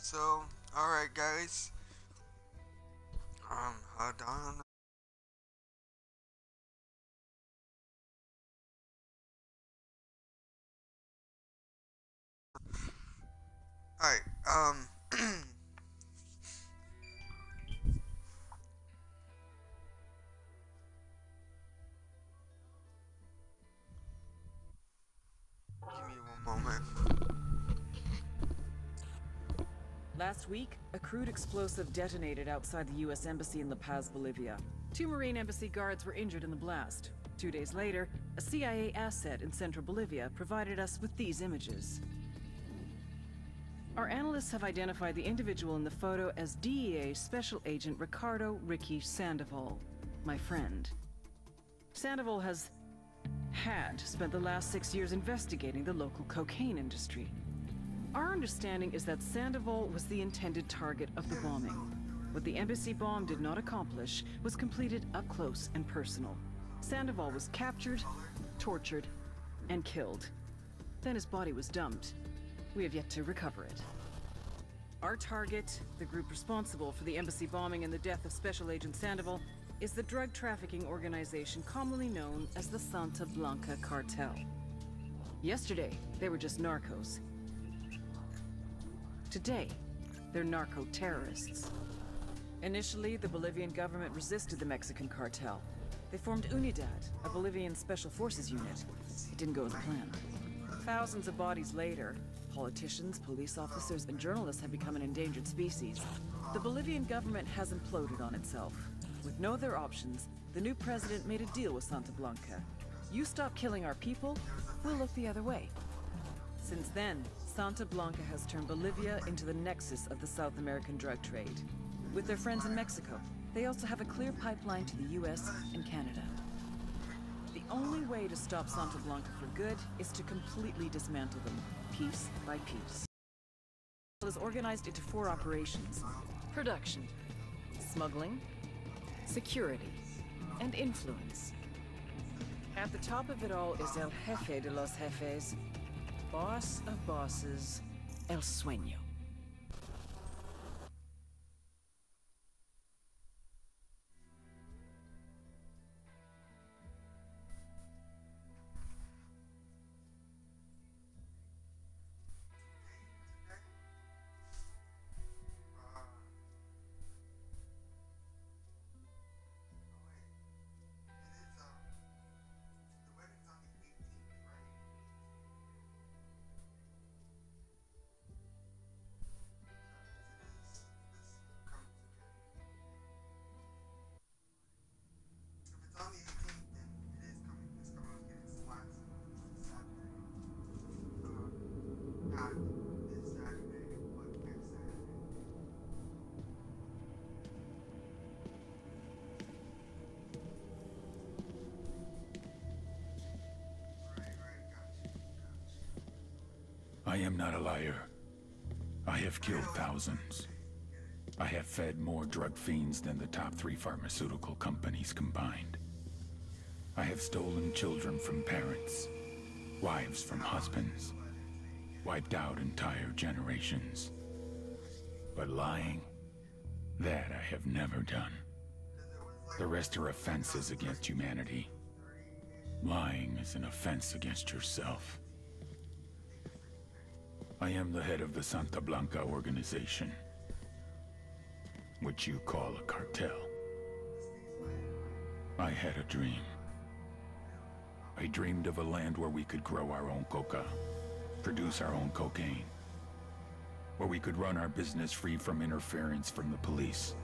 So, alright guys. Um, hold on. Alright, um Week, a crude explosive detonated outside the U.S. Embassy in La Paz, Bolivia. Two Marine Embassy guards were injured in the blast. Two days later, a CIA asset in central Bolivia provided us with these images. Our analysts have identified the individual in the photo as DEA Special Agent Ricardo Ricky Sandoval, my friend. Sandoval has had spent the last six years investigating the local cocaine industry. Our understanding is that Sandoval was the intended target of the bombing. What the embassy bomb did not accomplish was completed up close and personal. Sandoval was captured, tortured, and killed. Then his body was dumped. We have yet to recover it. Our target, the group responsible for the embassy bombing and the death of Special Agent Sandoval, is the drug trafficking organization commonly known as the Santa Blanca Cartel. Yesterday, they were just narcos. Today, they're narco-terrorists. Initially, the Bolivian government resisted the Mexican cartel. They formed UNIDAD, a Bolivian special forces unit. It didn't go as planned. Thousands of bodies later, politicians, police officers, and journalists have become an endangered species. The Bolivian government has imploded on itself. With no other options, the new president made a deal with Santa Blanca. You stop killing our people, we'll look the other way. Since then, Santa Blanca has turned Bolivia into the nexus of the South American drug trade. With their friends in Mexico, they also have a clear pipeline to the US and Canada. The only way to stop Santa Blanca for good is to completely dismantle them, piece by piece. It is organized into four operations. Production, smuggling, security, and influence. At the top of it all is El Jefe de los Jefes, boss of bosses, El Sueño. I am not a liar. I have killed thousands. I have fed more drug fiends than the top three pharmaceutical companies combined. I have stolen children from parents, wives from husbands, wiped out entire generations. But lying, that I have never done. The rest are offenses against humanity. Lying is an offense against yourself. I am the head of the Santa Blanca organization, which you call a cartel. I had a dream. I dreamed of a land where we could grow our own coca, produce our own cocaine, where we could run our business free from interference from the police,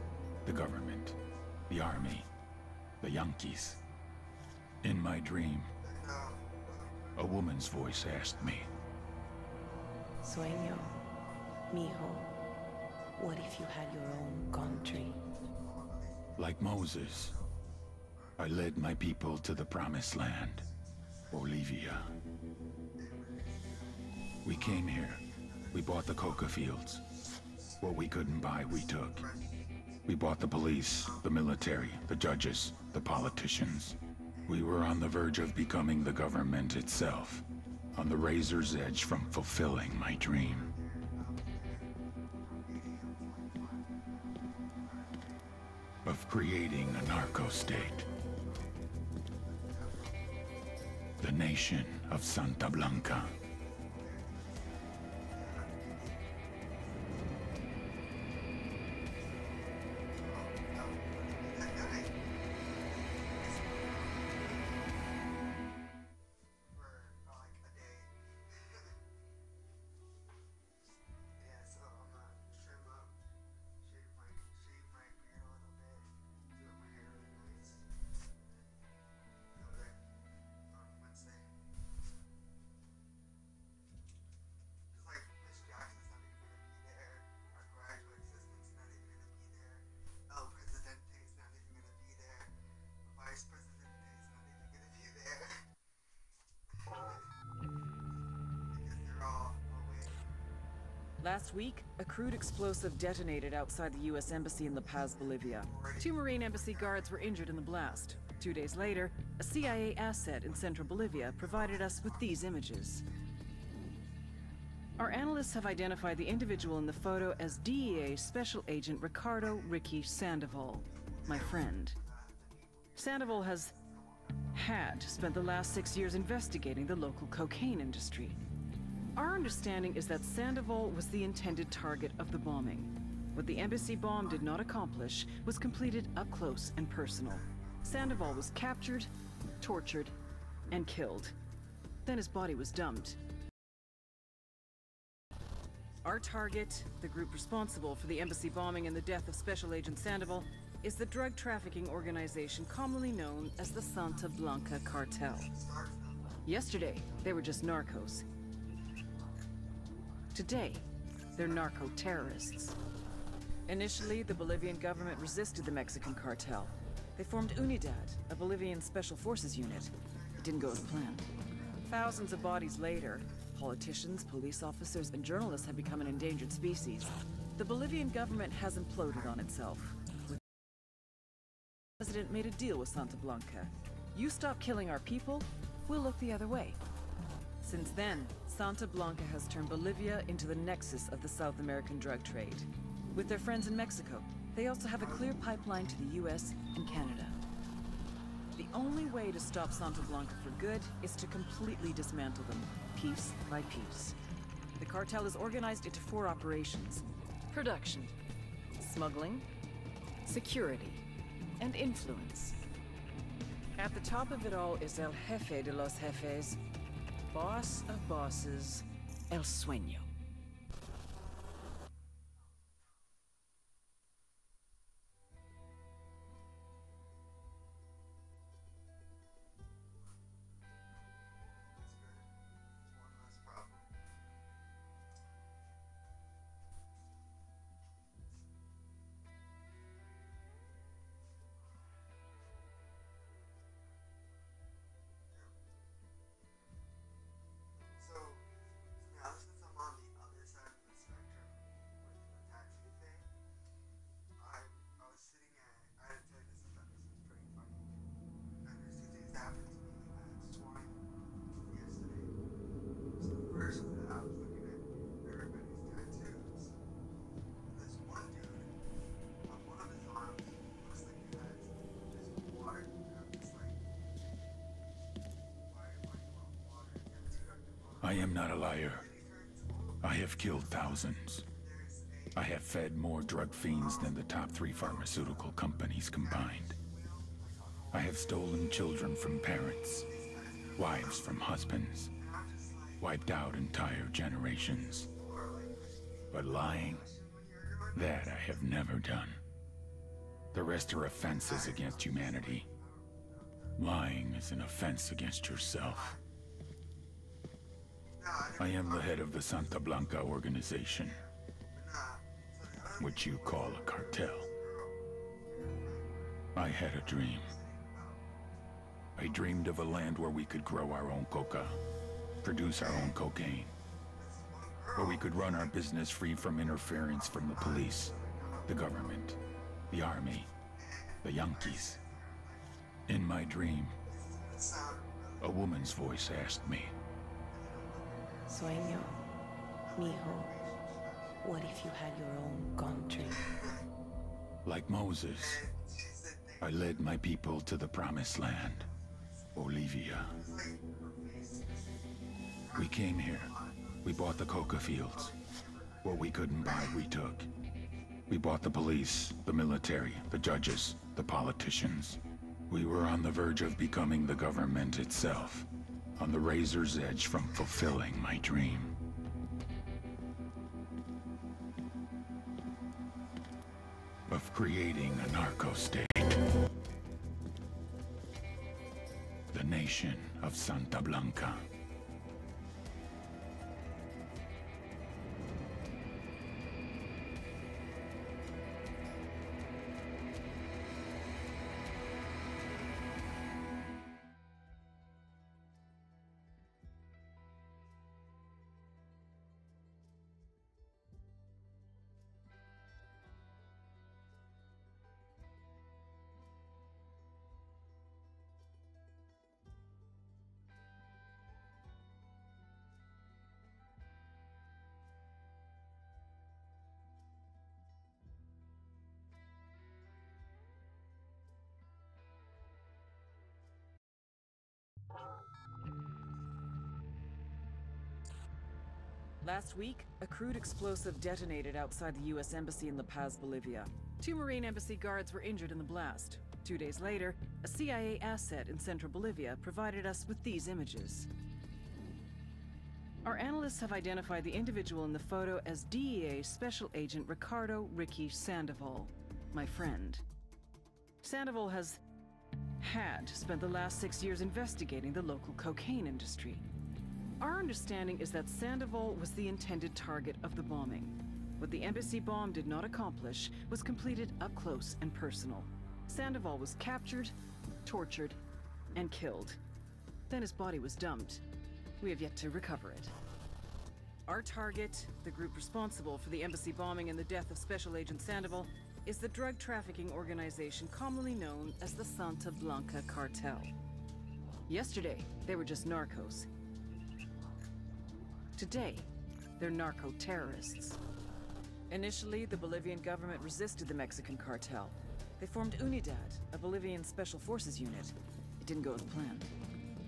the government, the army, the Yankees. In my dream, a woman's voice asked me, Sueño, mijo, what if you had your own country? Like Moses, I led my people to the promised land, Bolivia. We came here. We bought the coca fields. What we couldn't buy, we took. We bought the police, the military, the judges, the politicians. We were on the verge of becoming the government itself, on the razor's edge from fulfilling my dream. Of creating a narco-state. The nation of Santa Blanca. Week, a crude explosive detonated outside the U.S. Embassy in La Paz, Bolivia. Two Marine Embassy guards were injured in the blast. Two days later, a CIA asset in central Bolivia provided us with these images. Our analysts have identified the individual in the photo as DEA Special Agent Ricardo Ricky Sandoval, my friend. Sandoval has had spent the last six years investigating the local cocaine industry. Our understanding is that Sandoval was the intended target of the bombing. What the embassy bomb did not accomplish was completed up close and personal. Sandoval was captured, tortured, and killed. Then his body was dumped. Our target, the group responsible for the embassy bombing and the death of Special Agent Sandoval, is the drug trafficking organization commonly known as the Santa Blanca Cartel. Yesterday, they were just narcos. Today, they're narco terrorists. Initially, the Bolivian government resisted the Mexican cartel. They formed UNIDAD, a Bolivian special forces unit. It didn't go as planned. Thousands of bodies later, politicians, police officers, and journalists have become an endangered species. The Bolivian government has imploded on itself. The president made a deal with Santa Blanca. You stop killing our people, we'll look the other way. Since then, Santa Blanca has turned Bolivia into the nexus of the South American drug trade. With their friends in Mexico, they also have a clear pipeline to the US and Canada. The only way to stop Santa Blanca for good is to completely dismantle them, piece by piece. The cartel is organized into four operations production, smuggling, security, and influence. At the top of it all is El Jefe de los Jefes, boss of bosses, El Sueño. Am not a liar. I have killed thousands. I have fed more drug fiends than the top three pharmaceutical companies combined. I have stolen children from parents, wives from husbands, wiped out entire generations. But lying, that I have never done. The rest are offenses against humanity. Lying is an offense against yourself. I am the head of the Santa Blanca organization, which you call a cartel. I had a dream. I dreamed of a land where we could grow our own coca, produce our own cocaine, where we could run our business free from interference from the police, the government, the army, the Yankees. In my dream, a woman's voice asked me, Sueño, mijo, what if you had your own country? Like Moses, I led my people to the promised land, face. We came here. We bought the coca fields. What we couldn't buy, we took. We bought the police, the military, the judges, the politicians. We were on the verge of becoming the government itself. On the razor's edge from fulfilling my dream. Of creating a narco-state. The nation of Santa Blanca. Week, a crude explosive detonated outside the U.S. Embassy in La Paz, Bolivia. Two Marine Embassy guards were injured in the blast. Two days later, a CIA asset in central Bolivia provided us with these images. Our analysts have identified the individual in the photo as DEA Special Agent Ricardo Ricky Sandoval, my friend. Sandoval has had spent the last six years investigating the local cocaine industry. Our understanding is that Sandoval was the intended target of the bombing. What the embassy bomb did not accomplish was completed up close and personal. Sandoval was captured, tortured, and killed. Then his body was dumped. We have yet to recover it. Our target, the group responsible for the embassy bombing and the death of Special Agent Sandoval, is the drug trafficking organization commonly known as the Santa Blanca Cartel. Yesterday, they were just narcos. Today, they're narco-terrorists. Initially, the Bolivian government resisted the Mexican cartel. They formed UNIDAD, a Bolivian special forces unit. It didn't go as planned.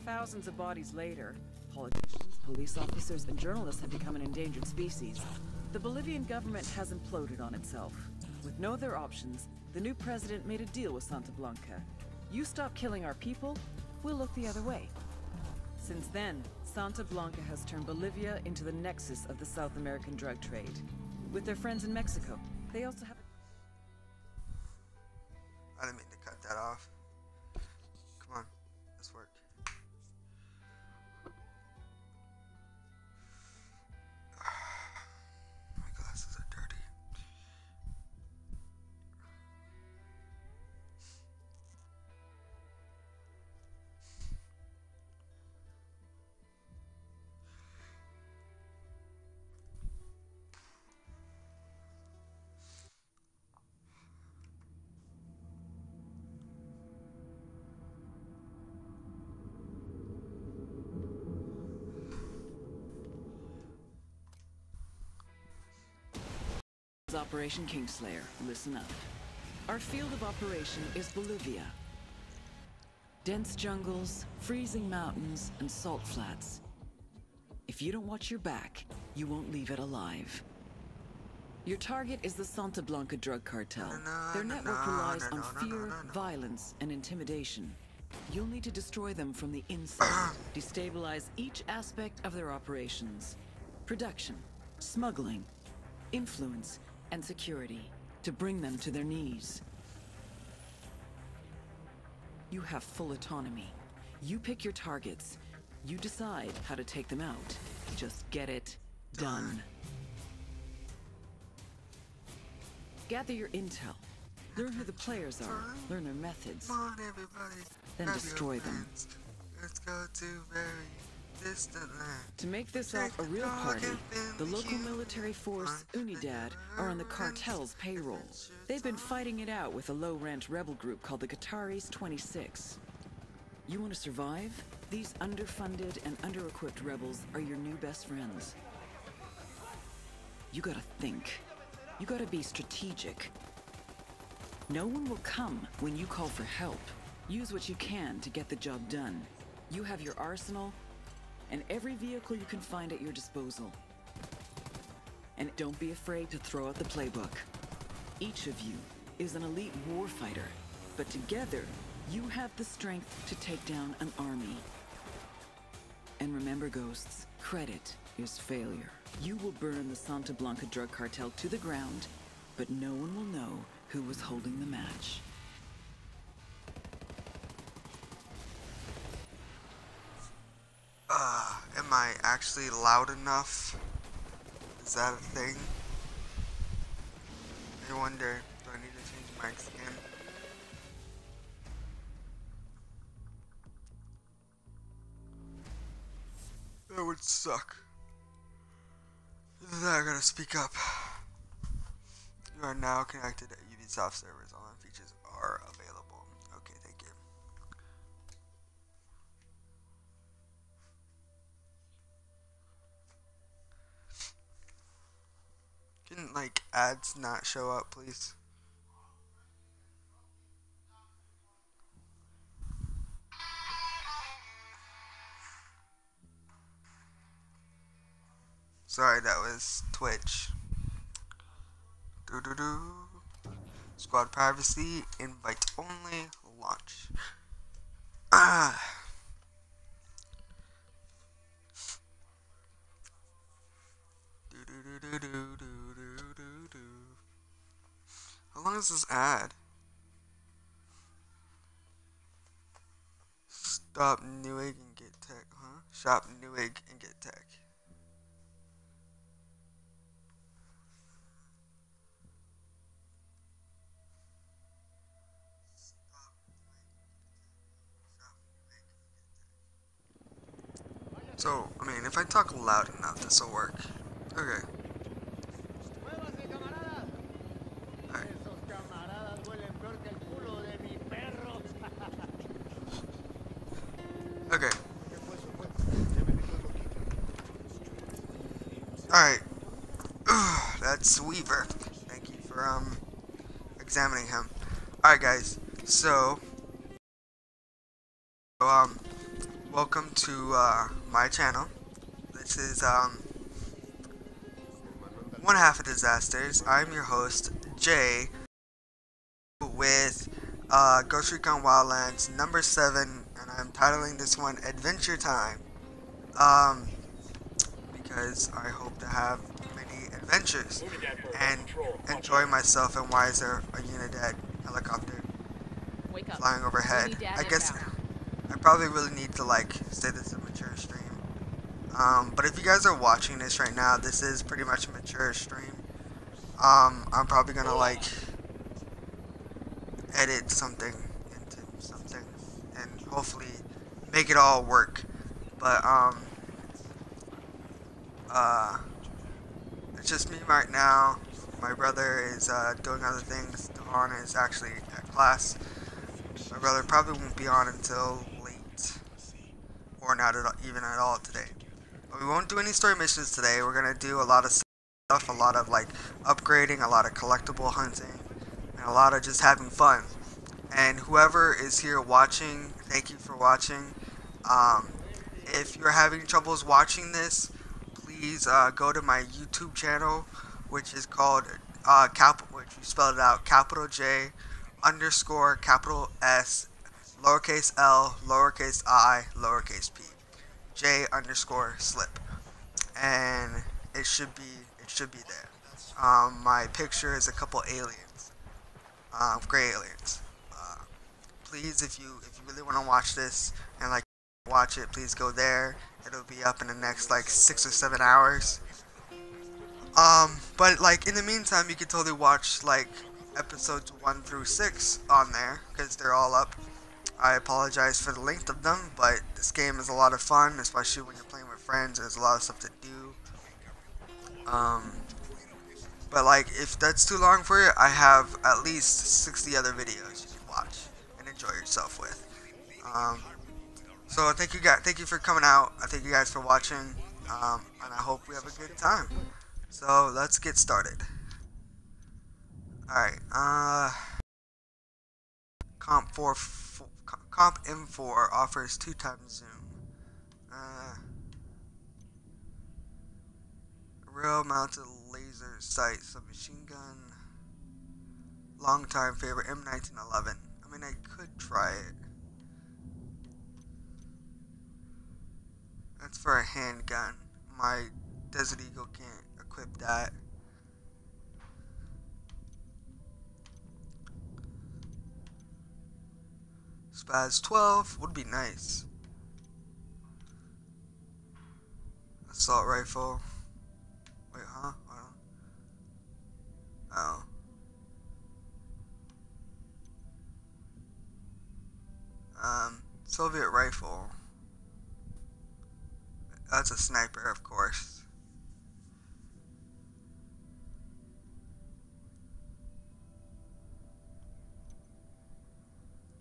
Thousands of bodies later, politicians, police officers, and journalists have become an endangered species. The Bolivian government has imploded on itself. With no other options, the new president made a deal with Santa Blanca. You stop killing our people, we'll look the other way. Since then, Santa Blanca has turned Bolivia into the nexus of the South American drug trade. With their friends in Mexico, they also have. I didn't mean to cut that off. Operation Kingslayer. Listen up. Our field of operation is Bolivia. Dense jungles, freezing mountains, and salt flats. If you don't watch your back, you won't leave it alive. Your target is the Santa Blanca drug cartel. Their network relies on fear, violence, and intimidation. You'll need to destroy them from the inside, destabilize each aspect of their operations. Production, smuggling, influence, and security to bring them to their knees. You have full autonomy. You pick your targets. You decide how to take them out. Just get it done. Gather your intel. Learn who the players are. Learn their methods. Come on, everybody. Then destroy them. Let's go to very distant land. To make this out a real party, the local military force, UNIDAD, are on the cartel's payroll. They've been fighting it out with a low-rent rebel group called the Kataris 26. You want to survive? These underfunded and under-equipped rebels are your new best friends. You gotta think. You gotta be strategic. No one will come when you call for help. Use what you can to get the job done. You have your arsenal and every vehicle you can find at your disposal. And don't be afraid to throw out the playbook. Each of you is an elite warfighter, but together, you have the strength to take down an army. And remember, Ghosts, credit is failure. You will burn the Santa Blanca drug cartel to the ground, but no one will know who was holding the match. Uh, am I actually loud enough? Is that a thing? I wonder, do I need to change mics again? That would suck. I gotta speak up. You are now connected to Ubisoft servers. All the features are available. like ads not show up, please? Sorry, that was Twitch. Do do do. Squad privacy, invite only, launch. Ah. do do do do do do long is this ad? Stop Newegg and get tech, huh? Shop Newegg and get tech. So, I mean, if I talk loud enough, this will work. Okay. Alright. That's Weaver. Thank you for um examining him. Alright guys, so um welcome to uh my channel. This is um one half of disasters. I'm your host, Jay with uh Ghost Recon Wildlands number seven and I'm titling this one Adventure Time. Um because I hope to have many adventures and enjoy myself. And why is there a Unidad helicopter Wake up. flying overhead? I guess. I probably really need to like say this is a mature stream. Um, but if you guys are watching this right now, this is pretty much a mature stream. Um, I'm probably gonna like edit something into something and hopefully make it all work. But um, uh, it's just me right now. My brother is uh, doing other things. Devon is actually at class. My brother probably won't be on until late, or not at all, even at all today. But we won't do any story missions today. We're gonna do a lot of stuff, a lot of like upgrading, a lot of collectible hunting, and a lot of just having fun. And whoever is here watching, thank you for watching. Um, if you're having troubles watching this, please uh, go to my YouTube channel, which is called uh, cap, which you spelled it out, capital J underscore capital S lowercase L lowercase I lowercase P J underscore slip, and it should be it should be there. Um, my picture is a couple aliens, um, gray aliens. Uh, please, if you if you really want to watch this and like watch it, please go there. It'll be up in the next like six or seven hours. Um, but like in the meantime, you can totally watch like episodes one through six on there because they're all up. I apologize for the length of them, but this game is a lot of fun, especially when you're playing with friends. There's a lot of stuff to do. Um, but like if that's too long for you, I have at least 60 other videos you can watch and enjoy yourself with. Um, so thank you guys, thank you for coming out. I thank you guys for watching, um, and I hope we have a good time. So let's get started. Alright, uh... Comp 4, f- Comp M4 offers two times zoom. Uh, rail mounted laser sight submachine gun. Long time favorite M1911. I mean, I could try it. That's for a handgun. My Desert Eagle can't equip that. SPAS 12 would be nice. Assault rifle. Wait, huh? Oh. Um, Soviet rifle. That's a sniper, of course.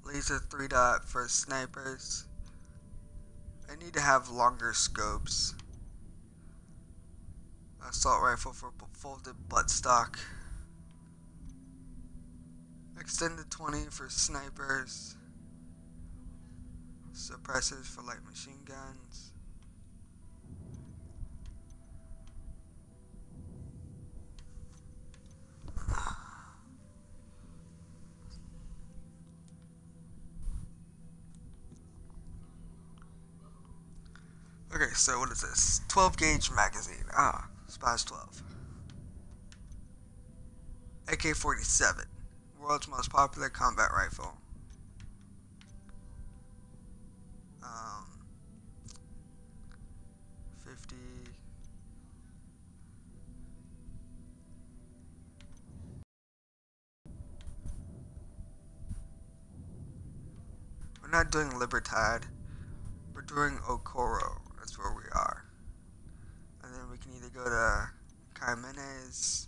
Laser 3 dot for snipers. I need to have longer scopes. Assault rifle for folded buttstock. Extended 20 for snipers. Suppressors for light machine guns. Okay, so what is this? 12 gauge magazine. Ah, SPAS 12. AK 47. World's most popular combat rifle. Um, not doing Libertad. We're doing Ocoro. That's where we are. And then we can either go to Caimanes,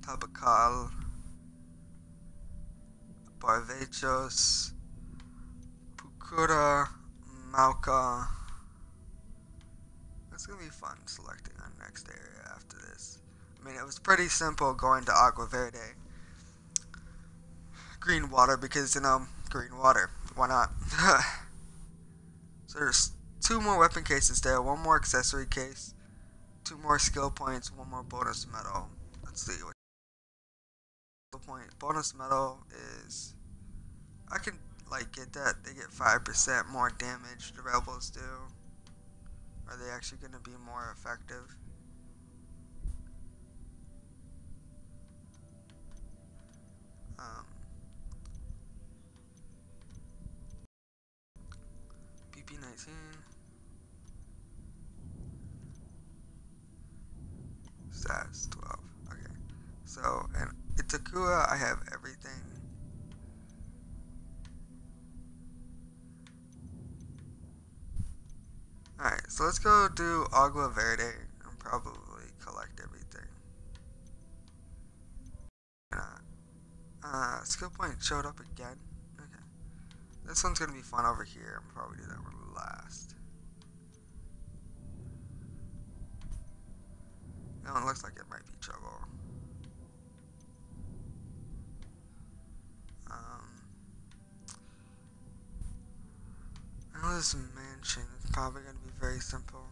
Tabacal, Barbechos, Pucara, Malca. It's gonna be fun selecting our next area after this. I mean, it was pretty simple going to Agua Verde. Green water because, you know, green water. Why not? so there's two more weapon cases there, one more accessory case, two more skill points, one more bonus medal. Let's see what the point. Bonus medal is I can like get that. They get five percent more damage. The rebels do. Are they actually going to be more effective? Um, PP19. SAS 12. Okay. So, and Itacua, I have everything. Alright, so let's go do Agua Verde and probably collect everything. Uh, uh, skill point showed up again. Okay. This one's gonna be fun over here. I'll probably do that one last. That one looks like it might be trouble. Um, I know this mansion is probably going to be very simple.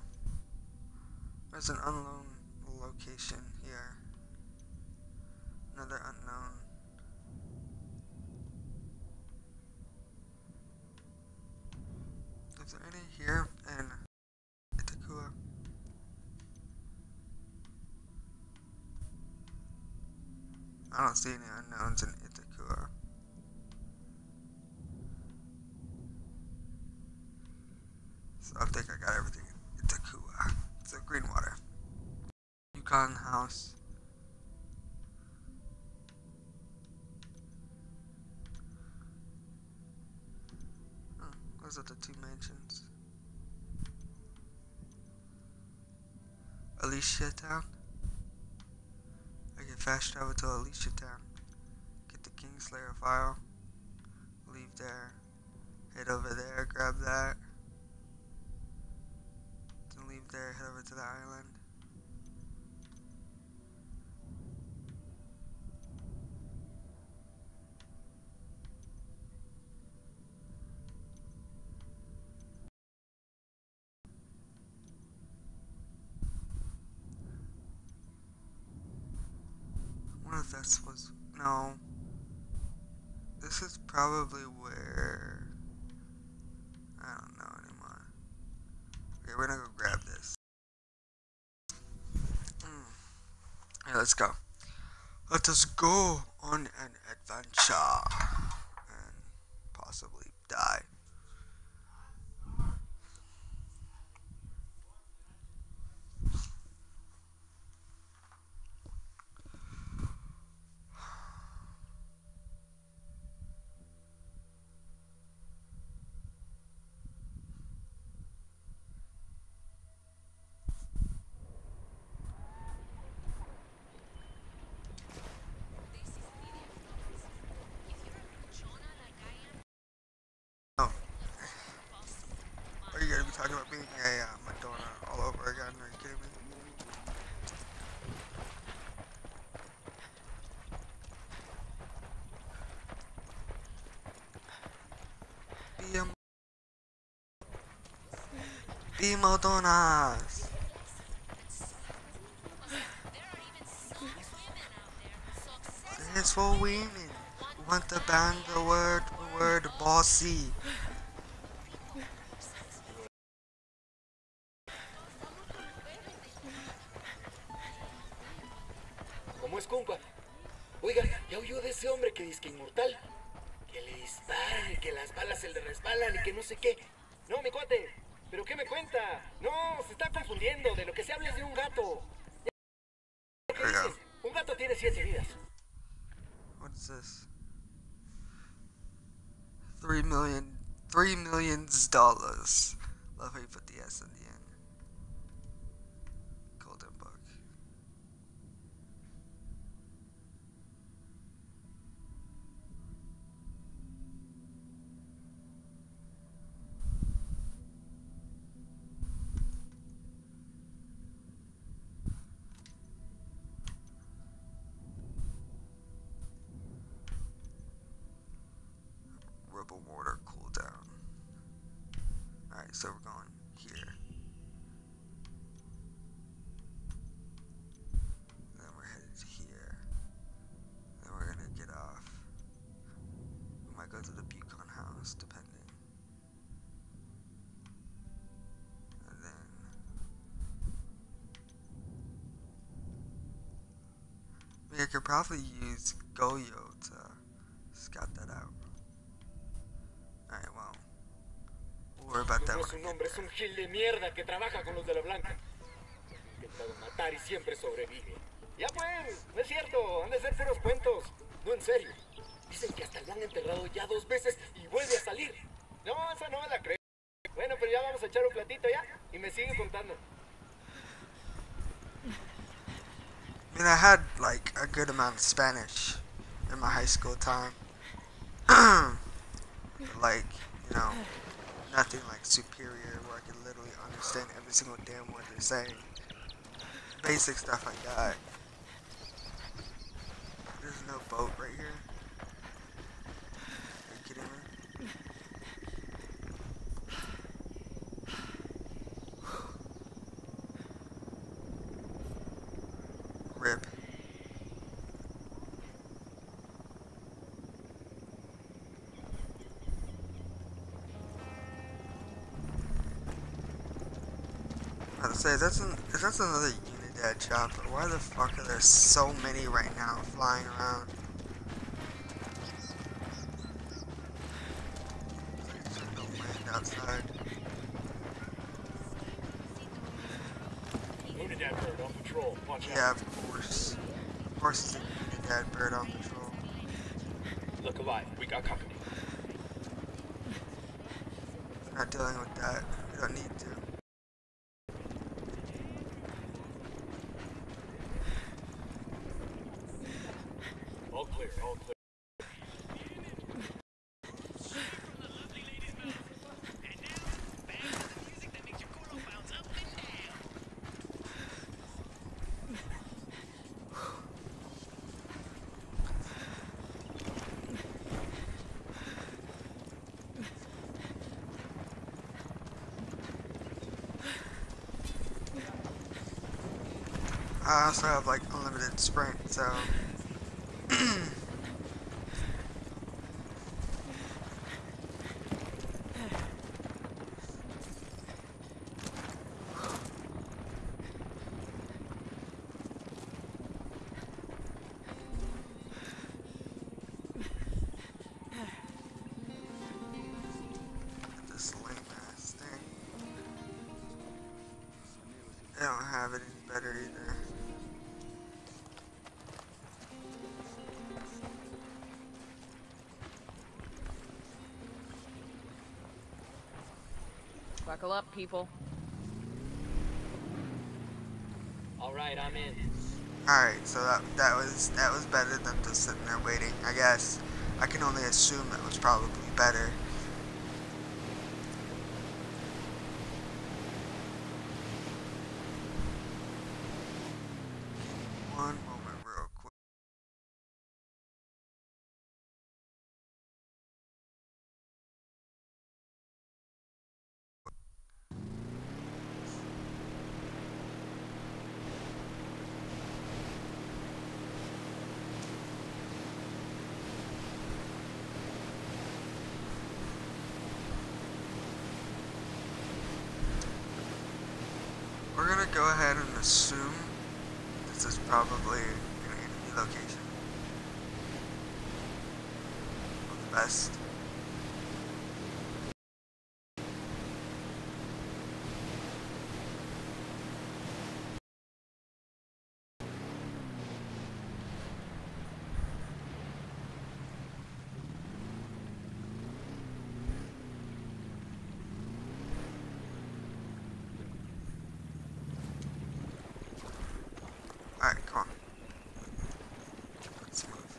There's an unknown location here. Another unknown. Is there any here in Itacua? I don't see any unknowns in Itacua. So I think I got everything in Itacua. It's a green water. Yukon house. Oh, those are the two mansions. Alicia Town. Fast travel to Alicia Town. Get the Kingslayer file. Leave there. Head over there, grab that. Then leave there, head over to the island. this was no. This is probably where I don't know anymore. Okay, we're gonna go grab this. Mm. Yeah, let's go. Let us go on an adventure and possibly Be Madonnas. It's for women. who Want to ban the word word bossy. ¿Cómo es, compa? Oiga, ¿ya oyó de ese hombre que dice que inmortal? Que le disparan y que las balas se le resbalan y que no sé qué. Dollars. Love how you put the S in the end. Golden book. Rebel mortar so we're going here. Then we're headed to here. Then we're gonna get off. We might go to the Bucon house, depending. And then I could probably use Goyo About that No es I un hombre, es un gil de mierda que trabaja con los de la blanca. Intentado matar y siempre sobrevive. Ya pues, no es cierto, han de ser puros cuentos. No, en serio. Dicen que hasta lo han enterrado ya dos veces y vuelve a salir. No, esa no me la creo. Bueno, pero ya vamos a echar un platito ya y me sigue contando. I mean, I had like a good amount of Spanish in my high school time. Like, you know, nothing like superior where I can literally understand every single damn word they're saying. Basic stuff like that. There's no boat right here. Are you kidding me? Rip. Say that's an that's another Unidad chopper. Why the fuck are there so many right now flying around? There's no land outside. Unidad bird on patrol. Watch Yeah, of course. Of course, it's a Unidad bird on patrol. Look alive. We got company. Not dealing with that. We don't need to. All clear. All clear. I also have like unlimited sprint, so Buckle up, people. All right, I'm in. Alright, so that that was that was better than just sitting there waiting, I guess. I can only assume it was probably better. One moment real quick. We're gonna go ahead and assume this is probably an enemy location. For the best. Alright, come on. Let's move.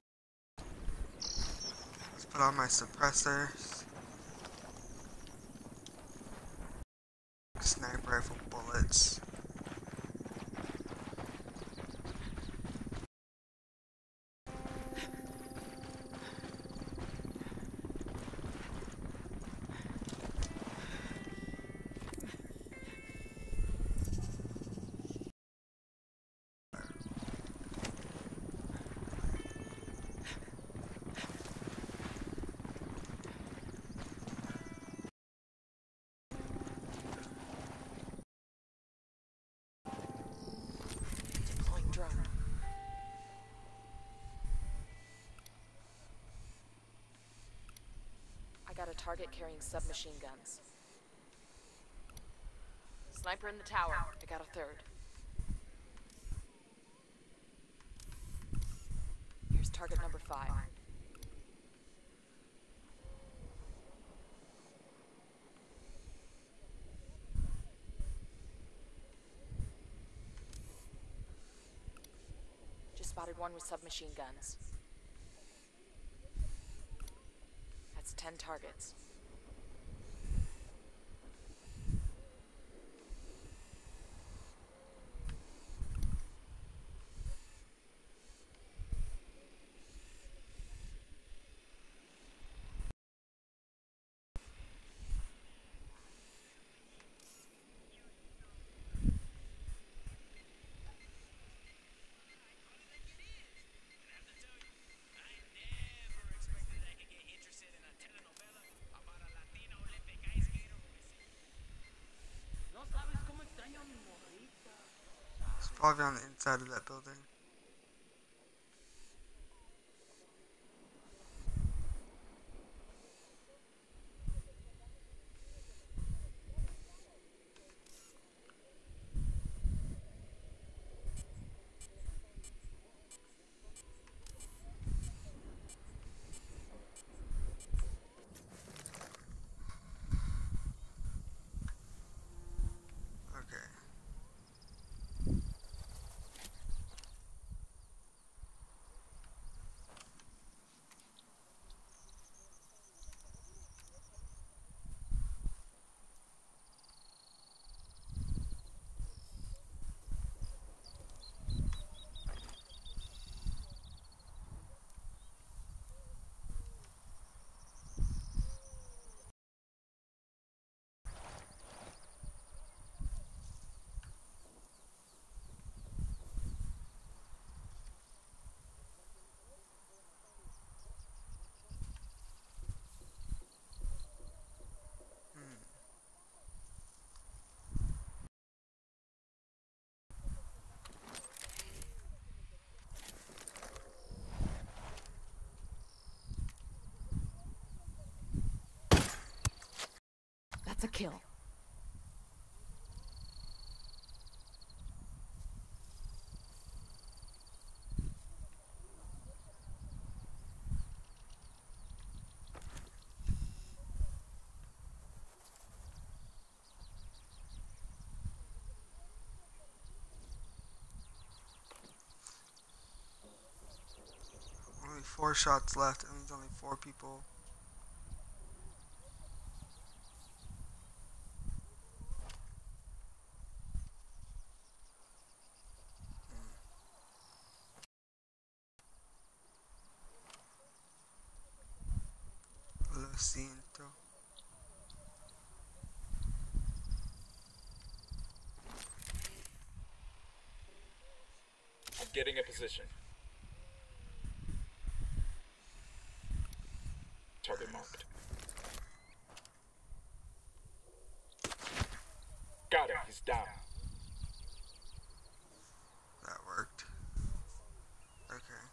Let's put on my suppressors. Target carrying submachine guns. Sniper in the tower. I got a third. Here's target number five. Just spotted one with submachine guns. That's ten targets. Probably on the inside of that building. That's a kill. Only four shots left. and there's only four people. I'm getting a position. Target marked. Got him. He's down. That worked. Okay.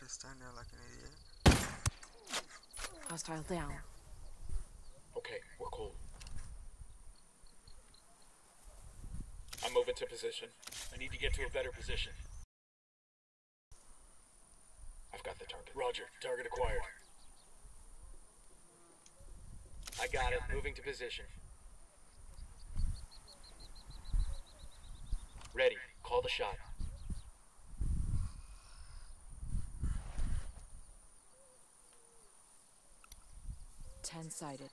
You're just standing there like an idiot. Hostile down. Okay, we're cool. I'm moving to position. I need to get to a better position. I've got the target. Roger. Target acquired. I got it. Moving to position. Ready. Call the shot. Ten sided.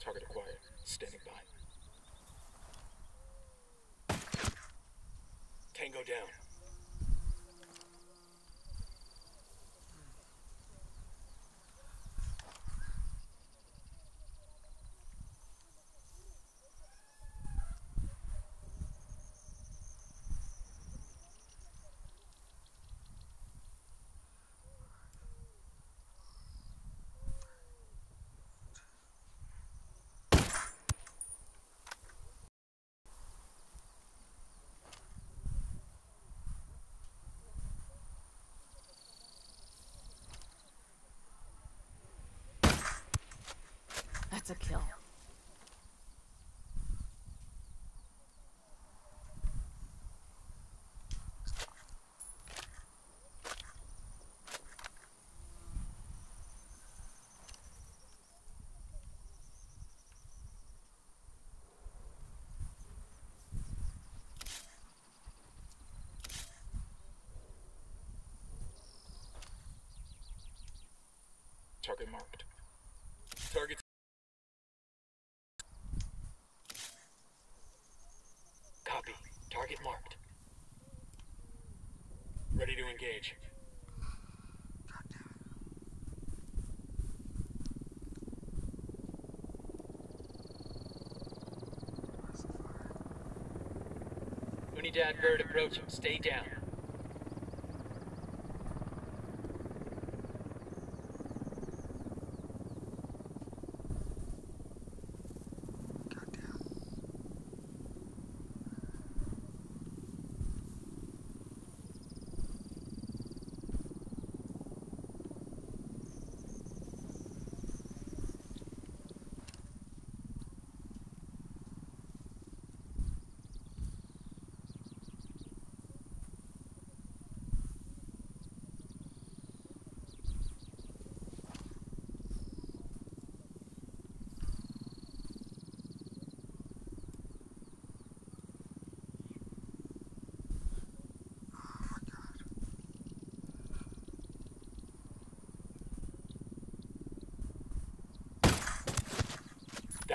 Target acquired. Standing by. Tango down. That's a kill. Target marked. Target. Copy. Target marked. Engage. Unidad bird approaching. Stay down.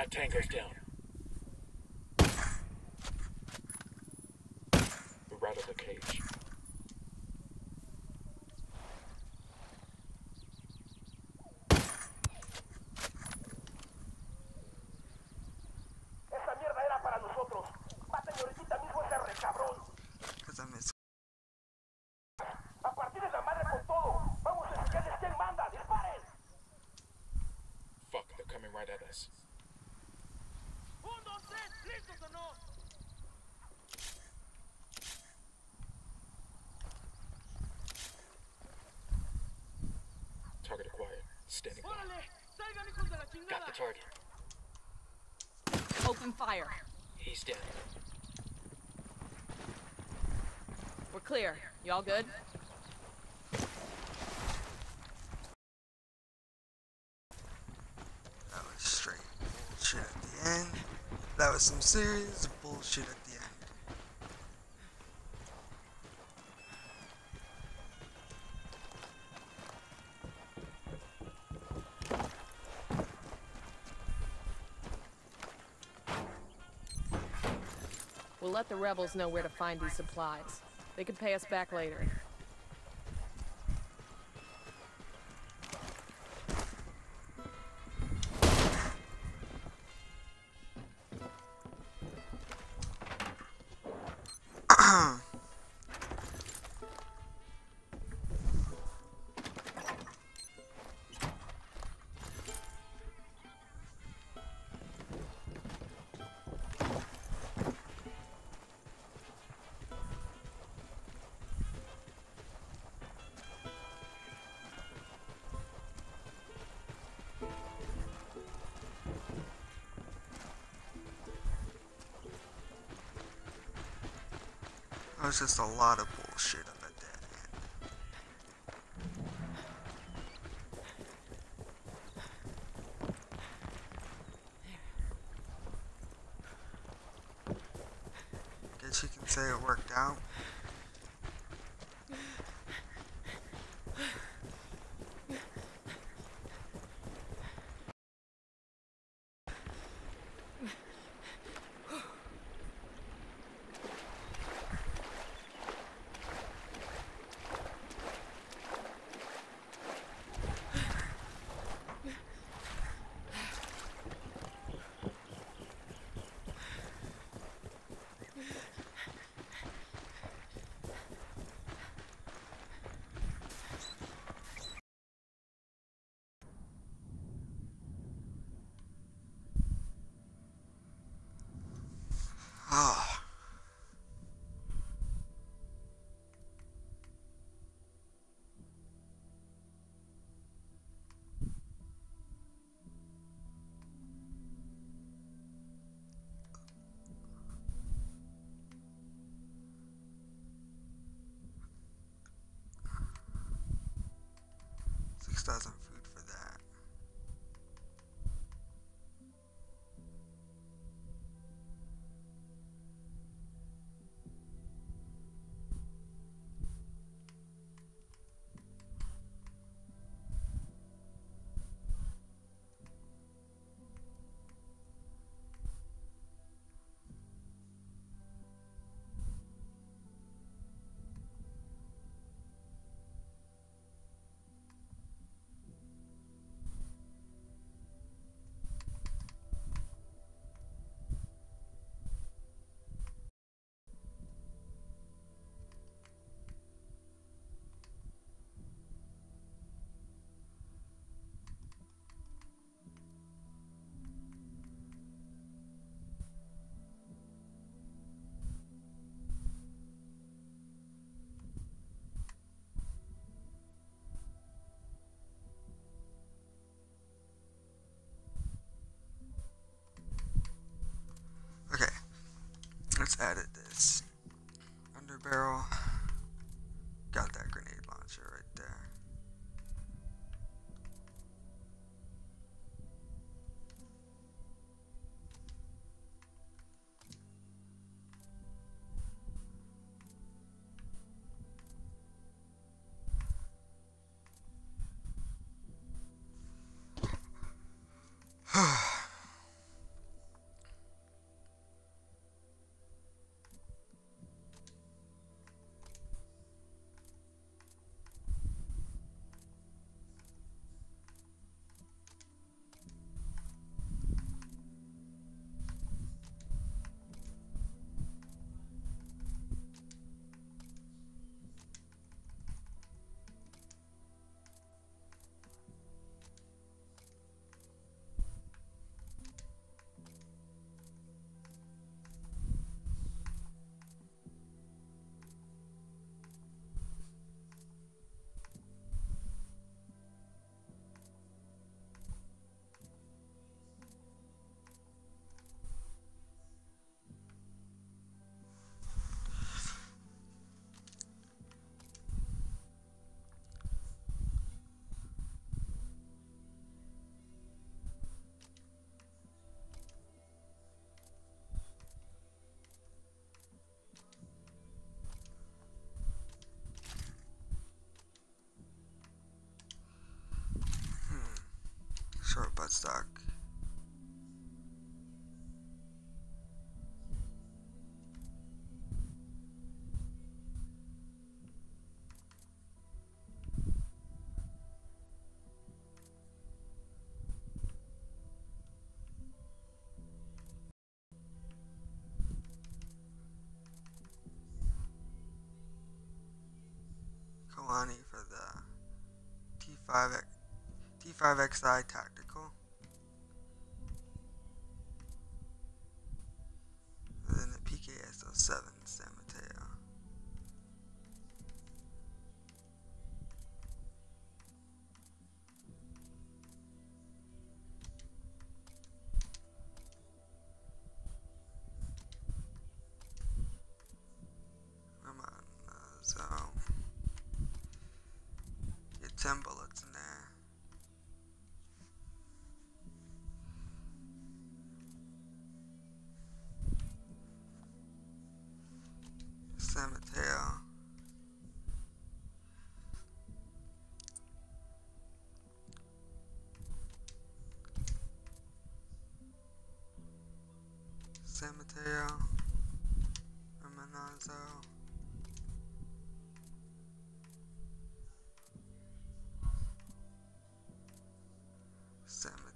That tango's down. We're out of the cage. Esa mierda era para nosotros. Maten ahorita mismo a ese recabrón. Because I missed. A partir de la madre con todo. Vamos a enseñarles quién manda. ¡Disparen! Fuck, they're coming right at us. ¡Un, dos, tres! ¿Listos o no? Standing by. Got the target. Open fire. He's dead. We're clear. You all good? That was straight bullshit at the end. That was some serious bullshit at the end. Let the rebels know where to find these supplies. They can pay us back later. Was just a lot of bullshit Hoffnung, dass er let's edit this. Under butt stuck. Kalani for the T5 T5XI tactical.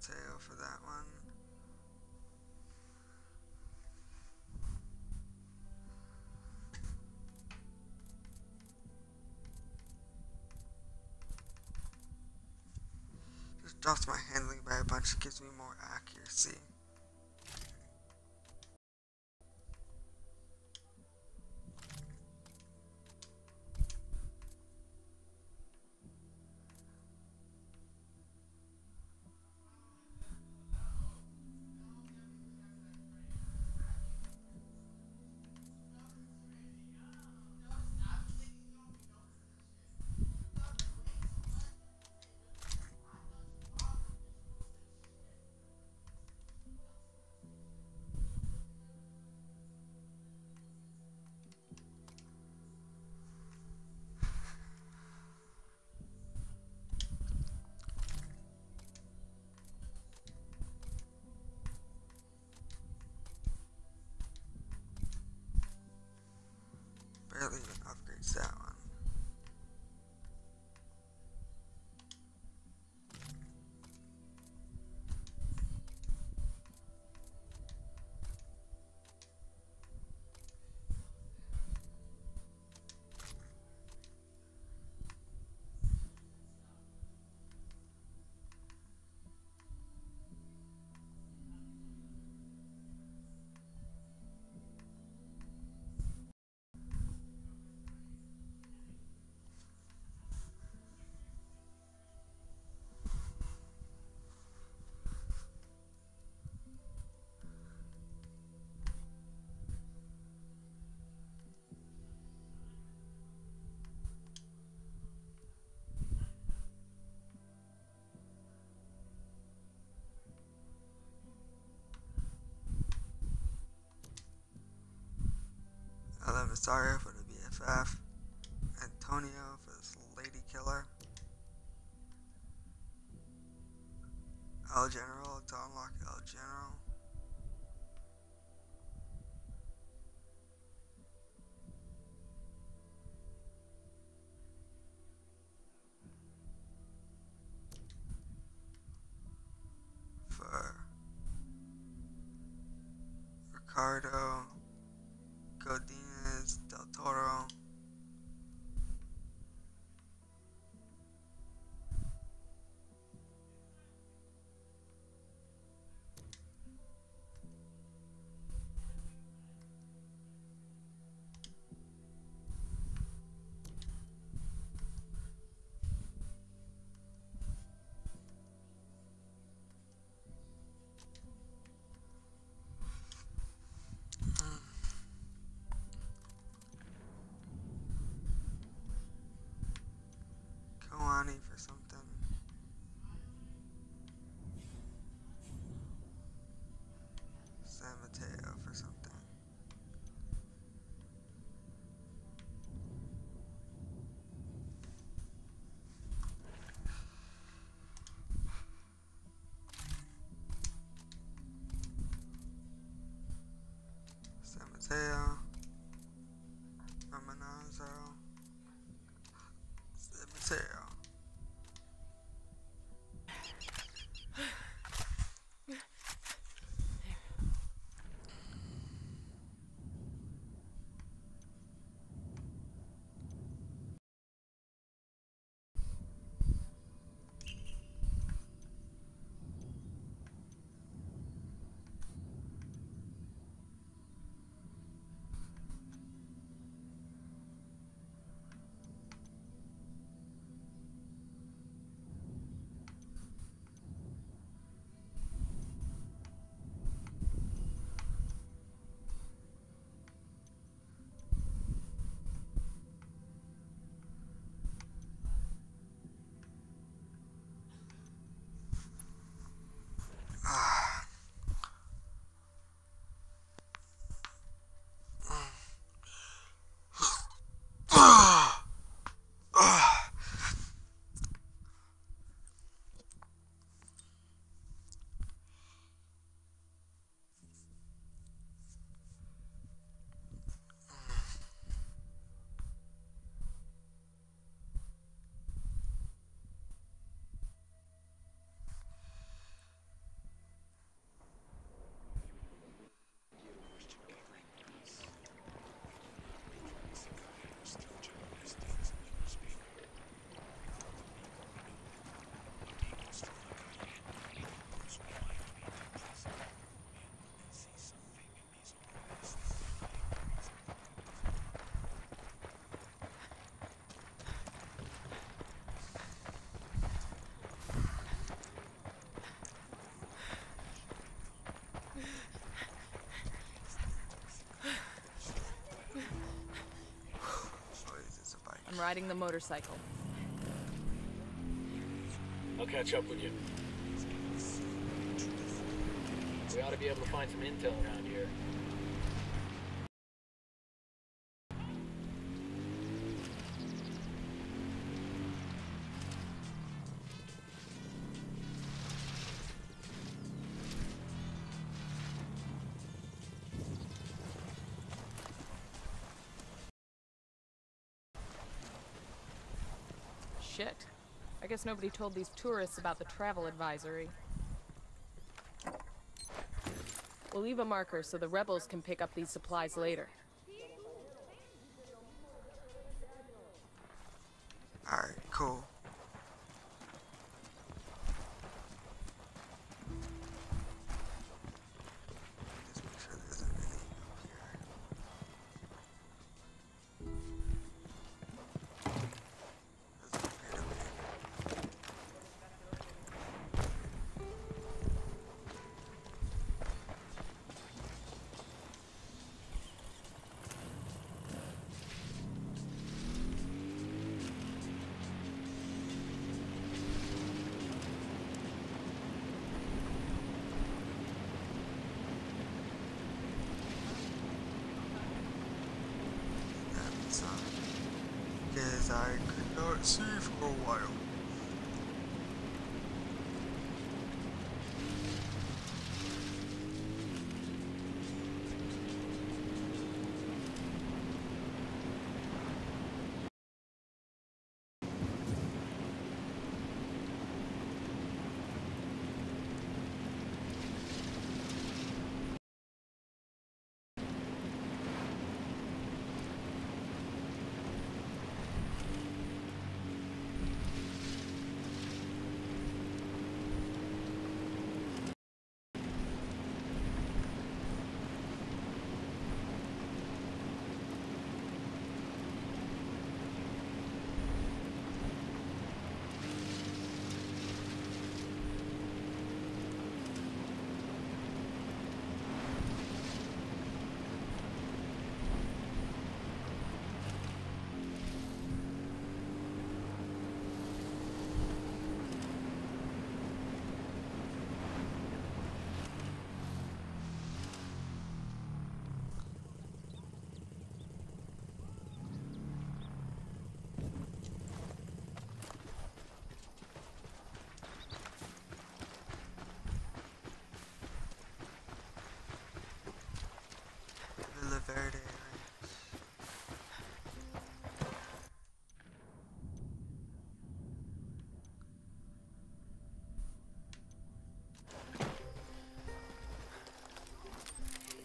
Mateo for that one. Just drops my handling by a bunch, gives me more accuracy. Even upgrades that one. Visario for the BFF. Antonio for this lady killer. El General to unlock El General. Ricardo something. San Mateo for something. San Mateo. I'm riding the motorcycle. I'll catch up with you. We ought to be able to find some intel around here. Guess nobody told these tourists about the travel advisory. We'll leave a marker so the rebels can pick up these supplies later.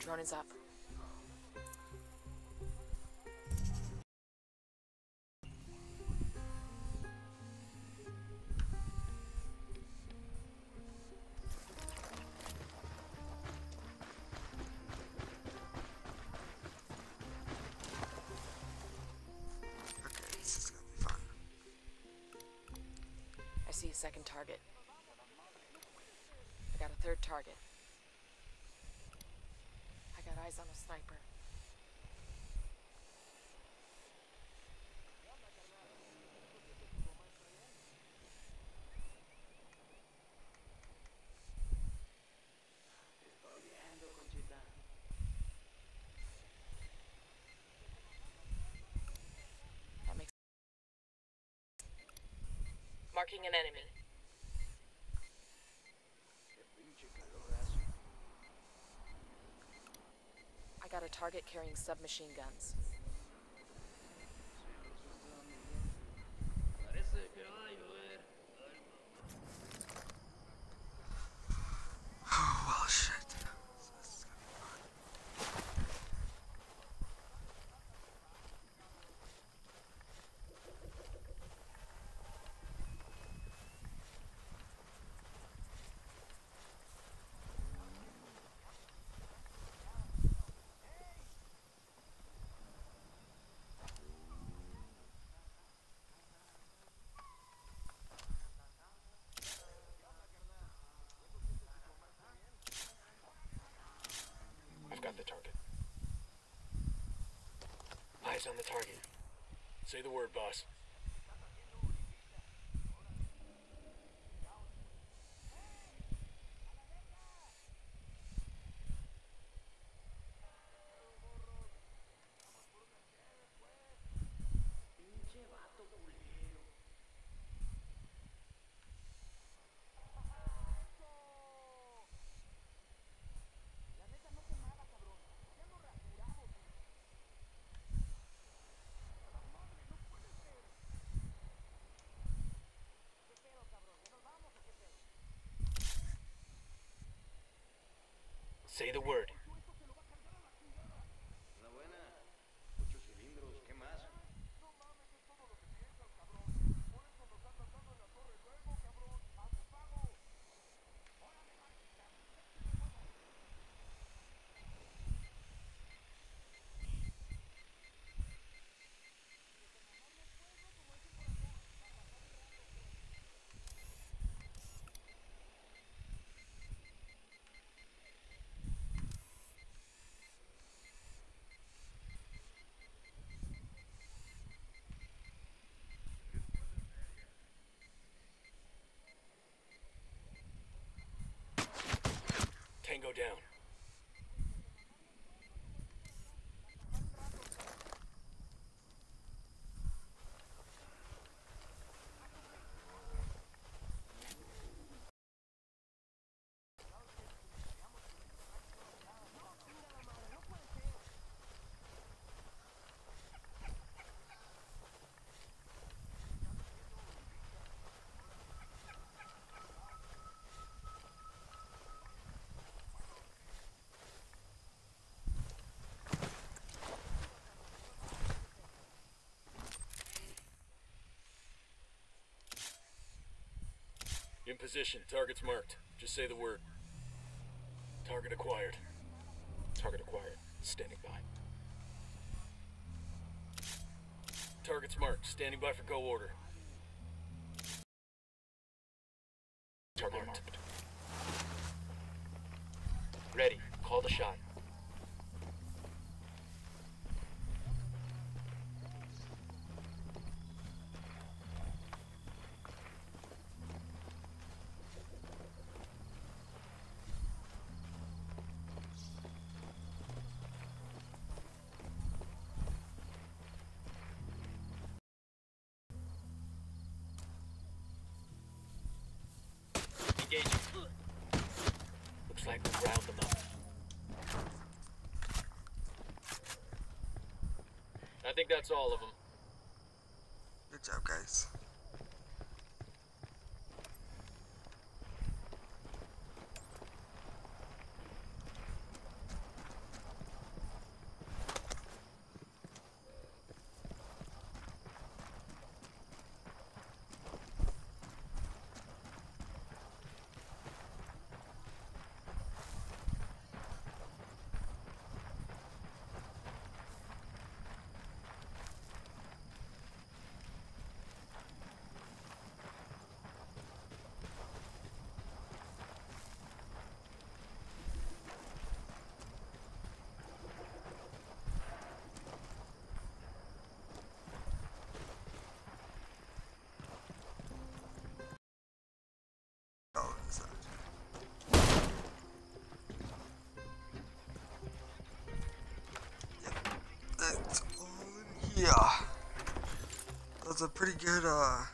Drone is up. See a second target. I got a third target. I got eyes on a sniper. That makes Marking an enemy. I got a target carrying submachine guns. Oh, well, shit. So this is gonna be fun. The target. Eyes on the target. Say the word, boss. Say the word. Tango down. In position. Target's marked. Just say the word. Target acquired. Target acquired. Standing by. Target's marked. Standing by for go order. Target marked. Ready. Call the shot. Engaging. Looks like we round them up. I think that's all of them. Good job, guys. Oh, inside. Yep, that's all here. That's a pretty good, uh.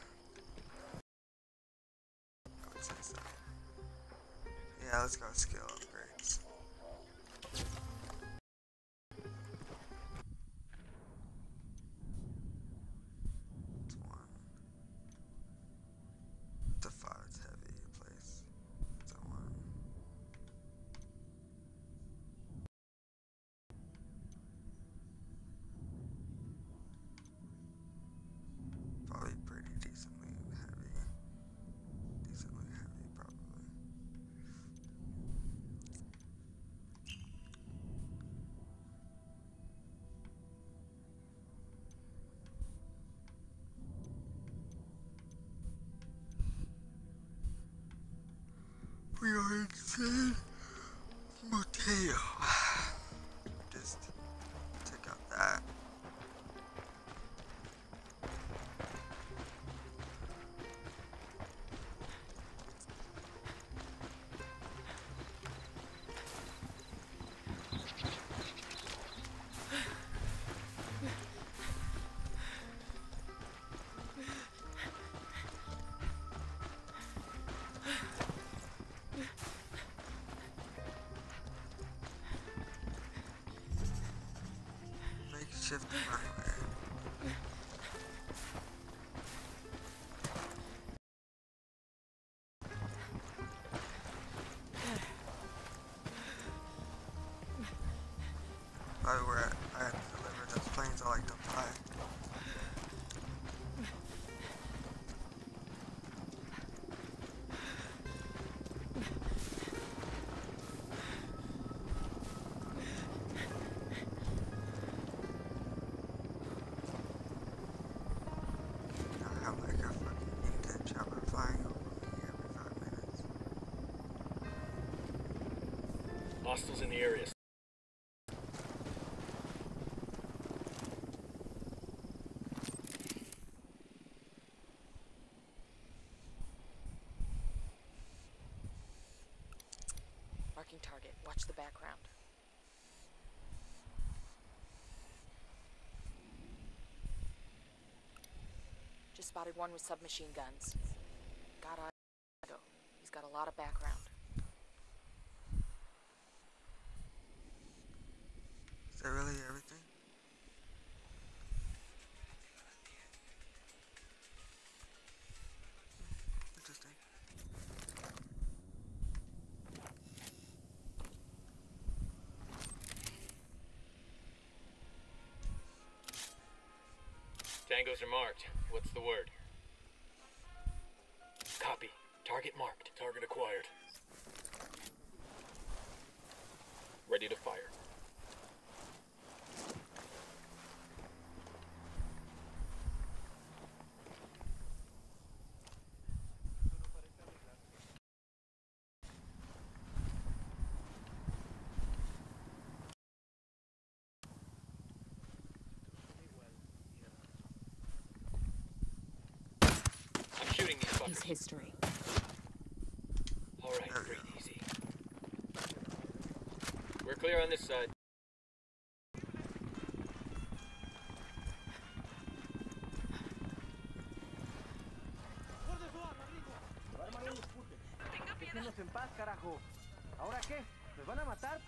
We are insane. Mateo. Oh, where I had to deliver those planes I like to fly. Hostiles in the area. Marking target. Watch the background. Just spotted one with submachine guns. Got auto. He's got a lot of background. Are marked. What's the word? Copy. Target marked. Target acquired. Ready to fire. I'm shooting these He's fuckers. History. All right, breathe easy. We're clear on this side.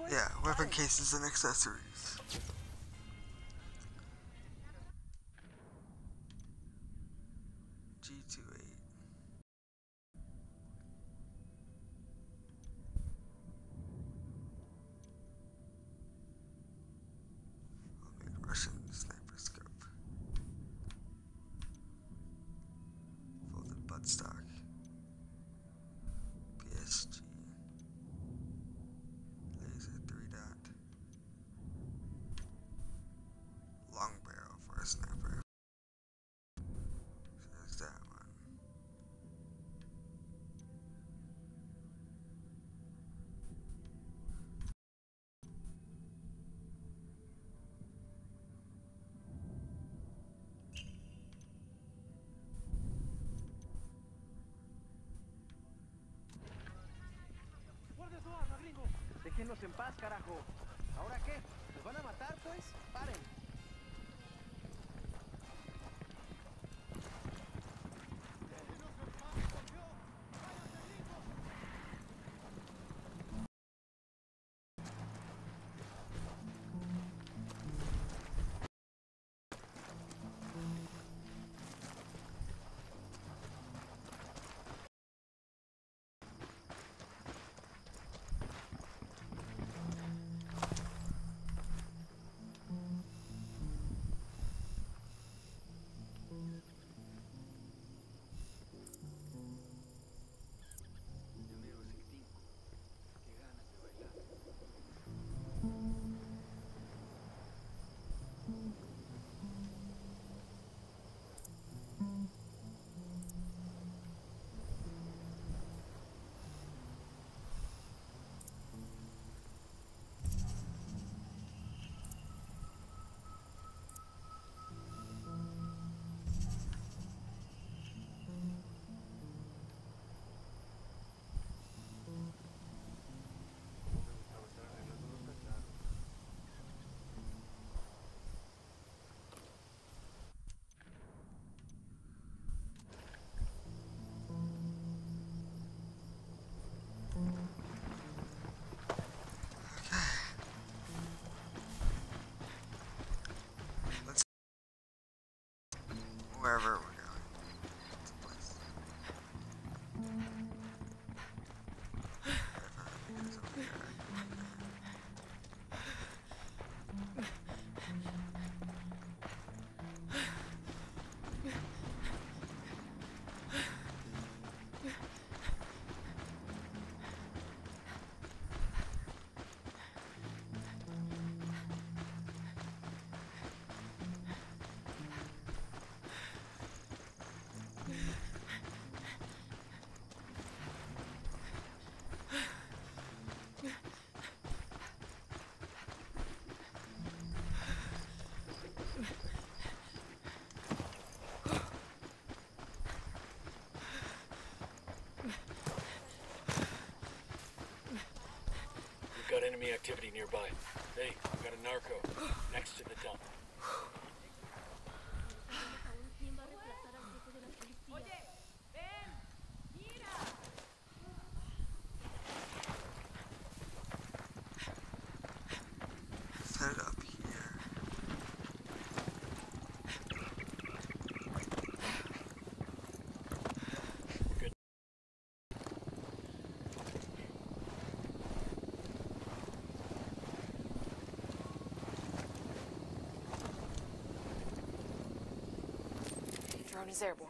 Yeah, weapon cases and accessories. Déjenlos en paz, carajo. ¿Ahora qué? ¿Nos van a matar, pues? Paren. wherever got enemy activity nearby. Hey, we got a narco next to the dump. Drone is airborne.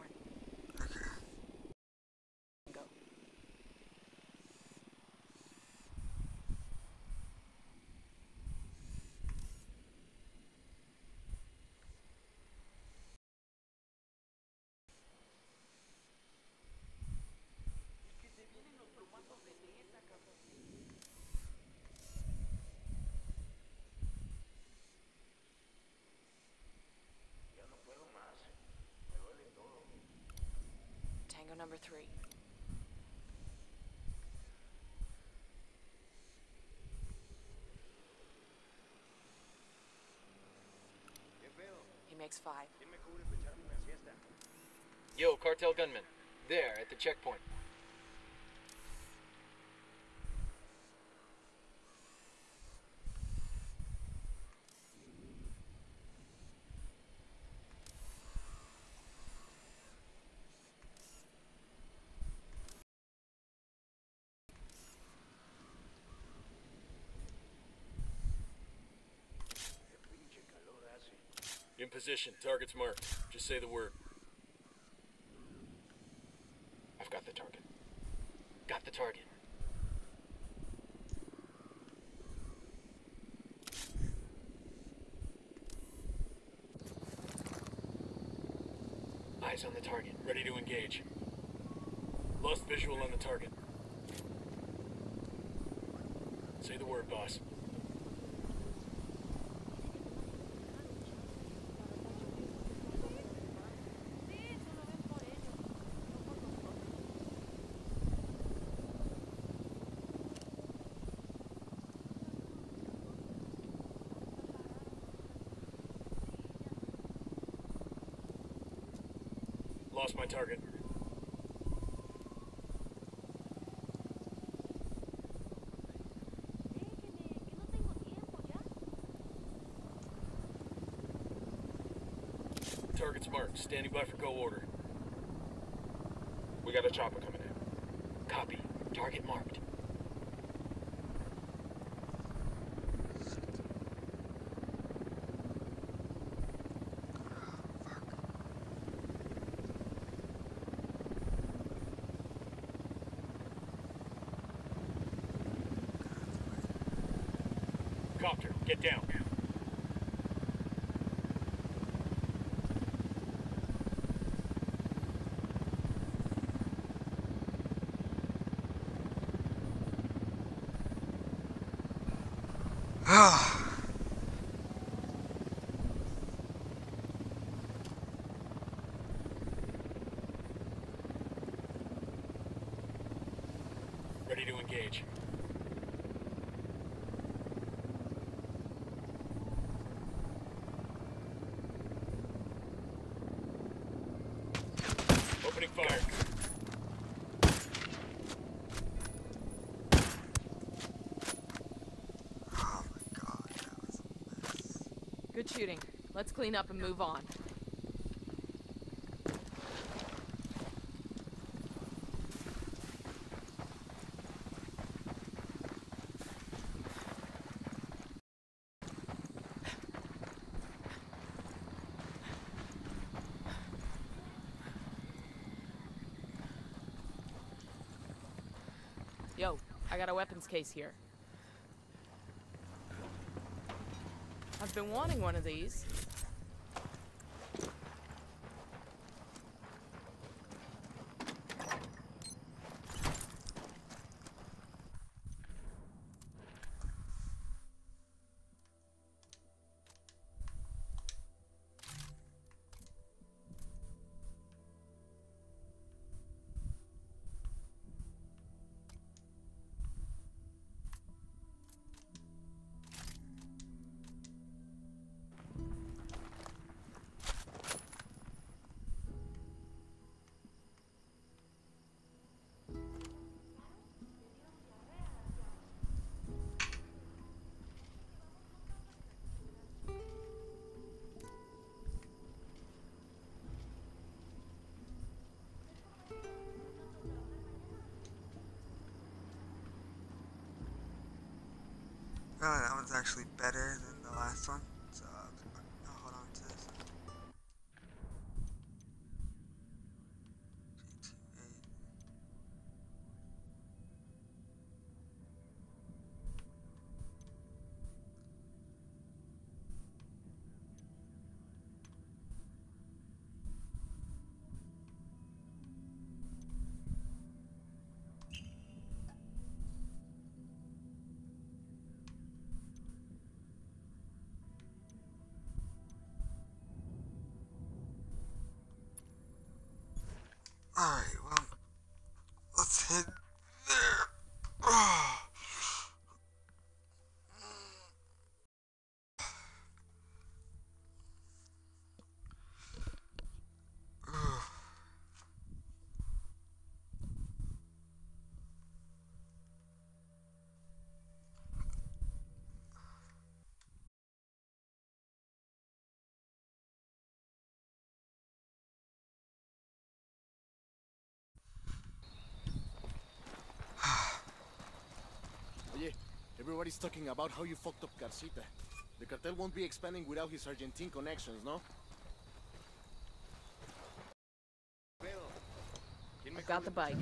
He makes five. Yo, cartel gunman. There, at the checkpoint. Position. Target's marked. Just say the word. I've got the target. Got the target. Eyes on the target. Ready to engage. Lost visual on the target. Say the word, boss. Lost my target. Target's marked. Standing by for go order. We got a chopper coming in. Copy. Target marked. Get down. Ah. Ready to engage. Opening fire. Oh my god, that was a mess. Good shooting. Let's clean up and move on. Yo, I got a weapons case here. I've been wanting one of these. Better Alright, well, let's head there. Ah. Oye, everybody's talking about how you fucked up Garcita. The cartel won't be expanding without his Argentine connections, no? I've got the bike.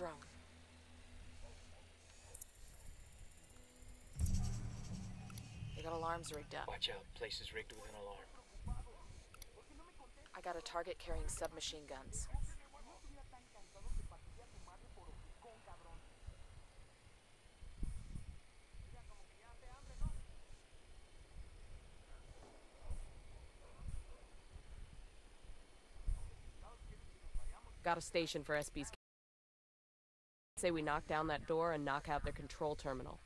Drone. They got alarms rigged up. Watch out, place is rigged with an alarm. I got a target carrying submachine guns. Got a station for SB's. Say we knock down that door and knock out their control terminal.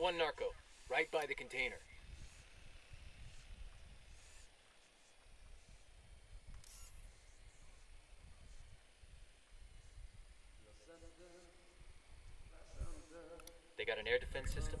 One narco, right by the container. They got an air defense system.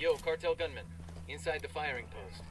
Yo, cartel gunman. Inside the firing post.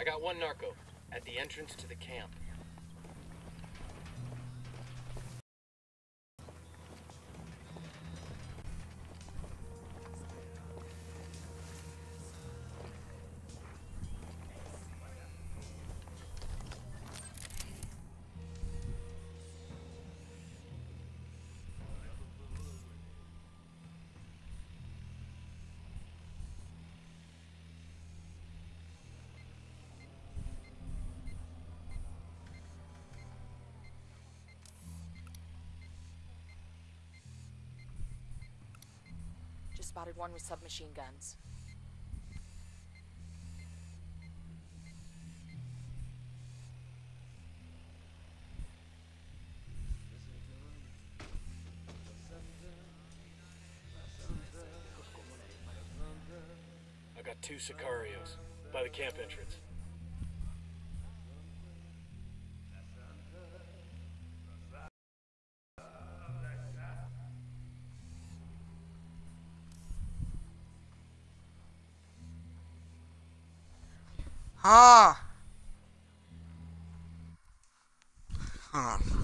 I got one narco at the entrance to the camp. Spotted one with submachine guns. I got two Sicarios by the camp entrance. com.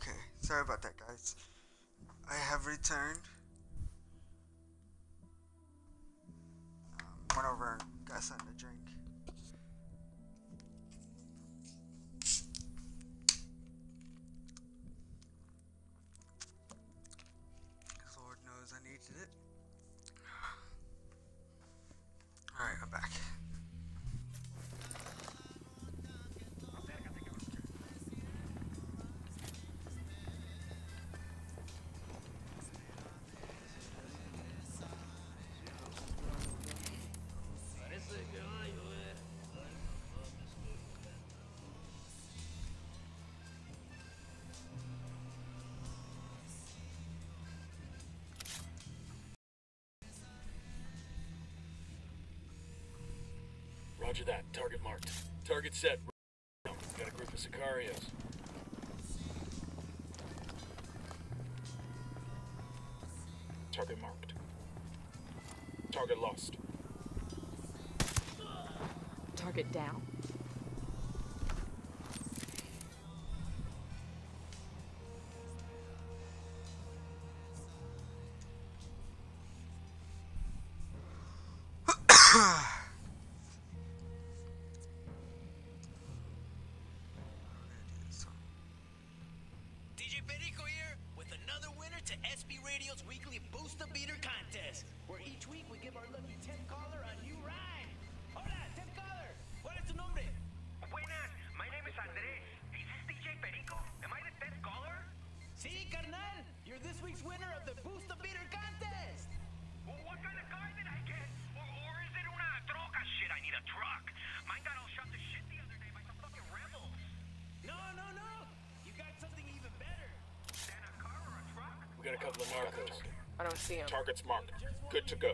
Okay, sorry about that, guys. I have returned. Um, went over and got something Roger that. Target marked. Target set. Got a group of Sicarios. Target marked. Target lost. Target down. Perico here with another winner to SB Radio's weekly Boost the Beater contest, where each week we give our lucky 10 got a couple of. I don't see him. Target's marked. Good to go.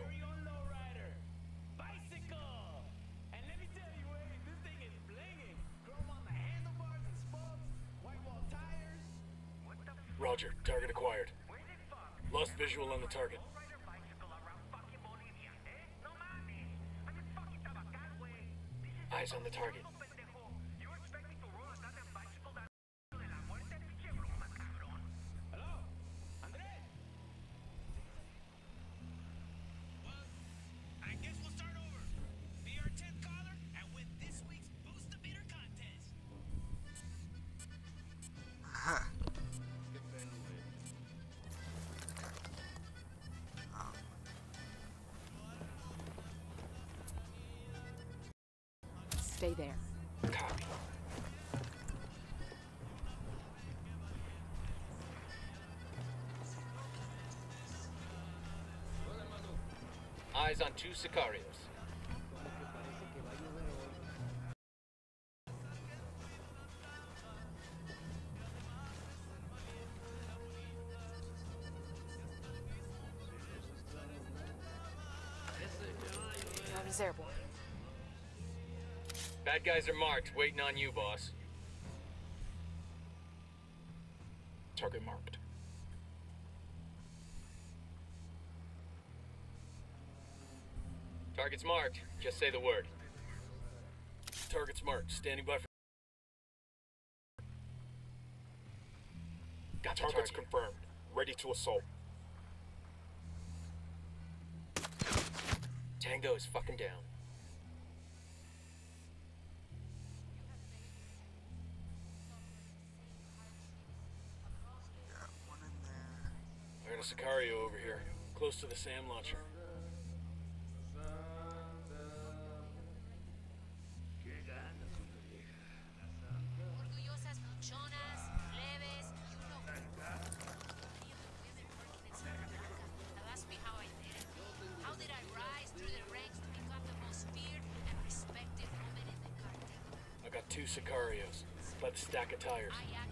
eyes on two sicarios. Airborne. Bad guys are marked, waiting on you, boss. Target's marked. Just say the word. Target's marked. Standing by for... Got the Target's target. confirmed. Ready to assault. Tango is fucking down. I got a Sicario over here, close to the SAM launcher. fires.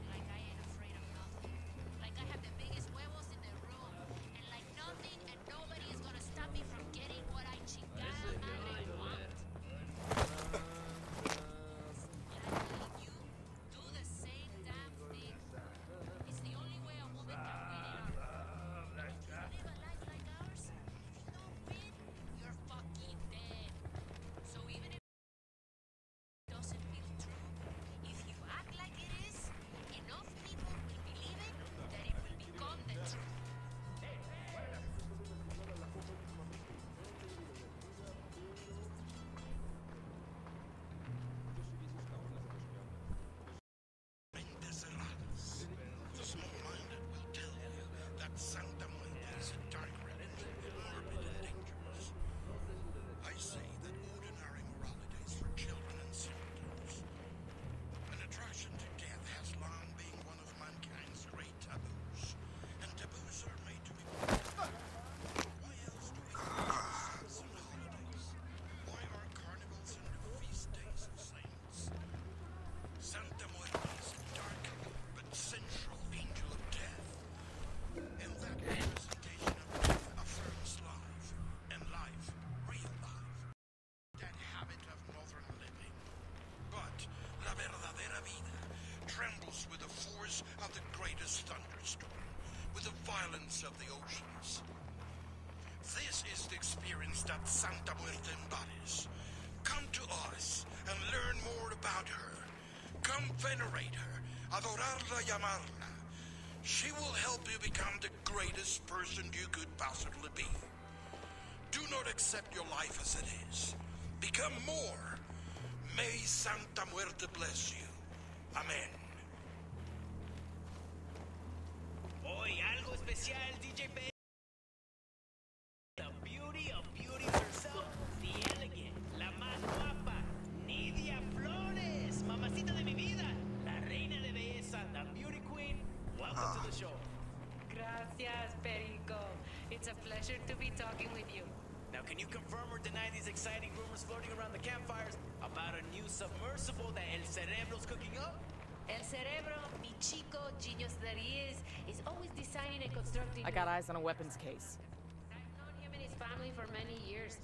depths of the oceans. This is the experience that Santa Muerte embodies. Come to us and learn more about her. Come venerate her, adorarla, llamarla. She will help you become the greatest person you could possibly be. Do not accept your life as it is. Become more. May Santa Muerte bless you. Amen. I got eyes on a weapons case. I've known him and his family for many years,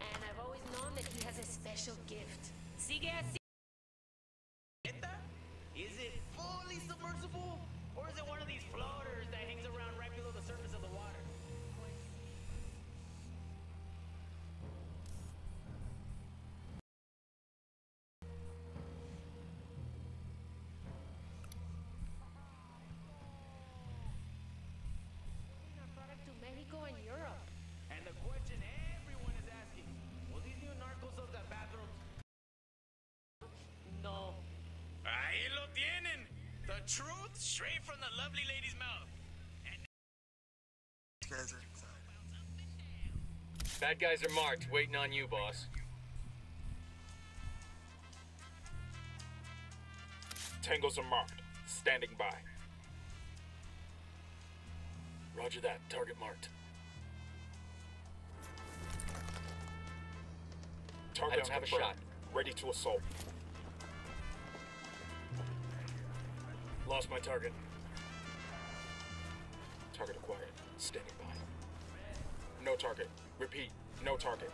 and I've always known that he has a special gift. Sigue así. Straight from the lovely lady's mouth. These guys are excited. Bad guys are marked, waiting on you, boss. Tangos are marked. Standing by. Roger that. Target marked. Target I don't have a shot. Ready to assault. Lost my target. Target acquired. Standing by. No target. Repeat. No target.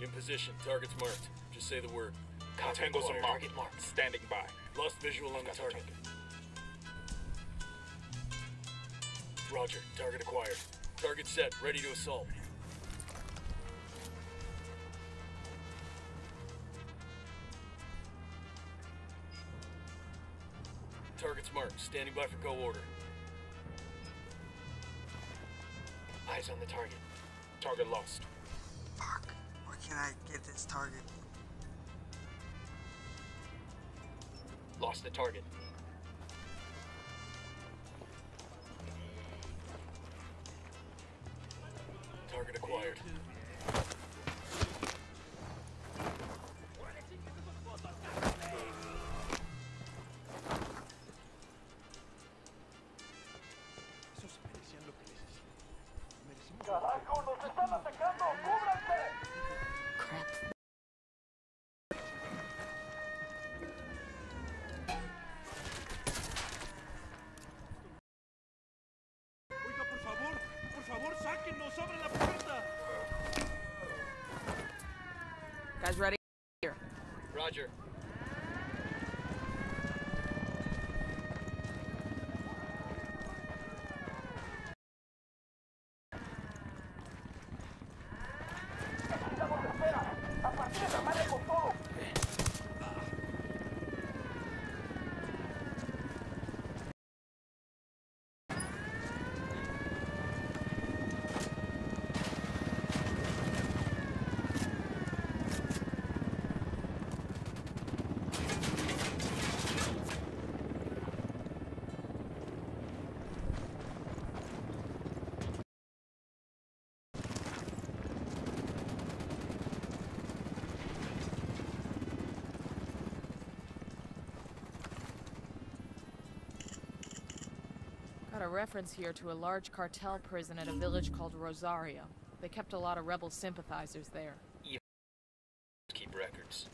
In position. Target's marked. Just say the word. Are acquired. Target marked. Standing by. Lost visual on the the target. Roger. Target acquired. Target set. Ready to assault. Target's marked. Standing by for go order. Eyes on the target. Target lost. Target? Lost the. Target Guys ready? Here. Roger. A reference here to a large cartel prison at a village called Rosario. They kept a lot of rebel sympathizers there. Keep records.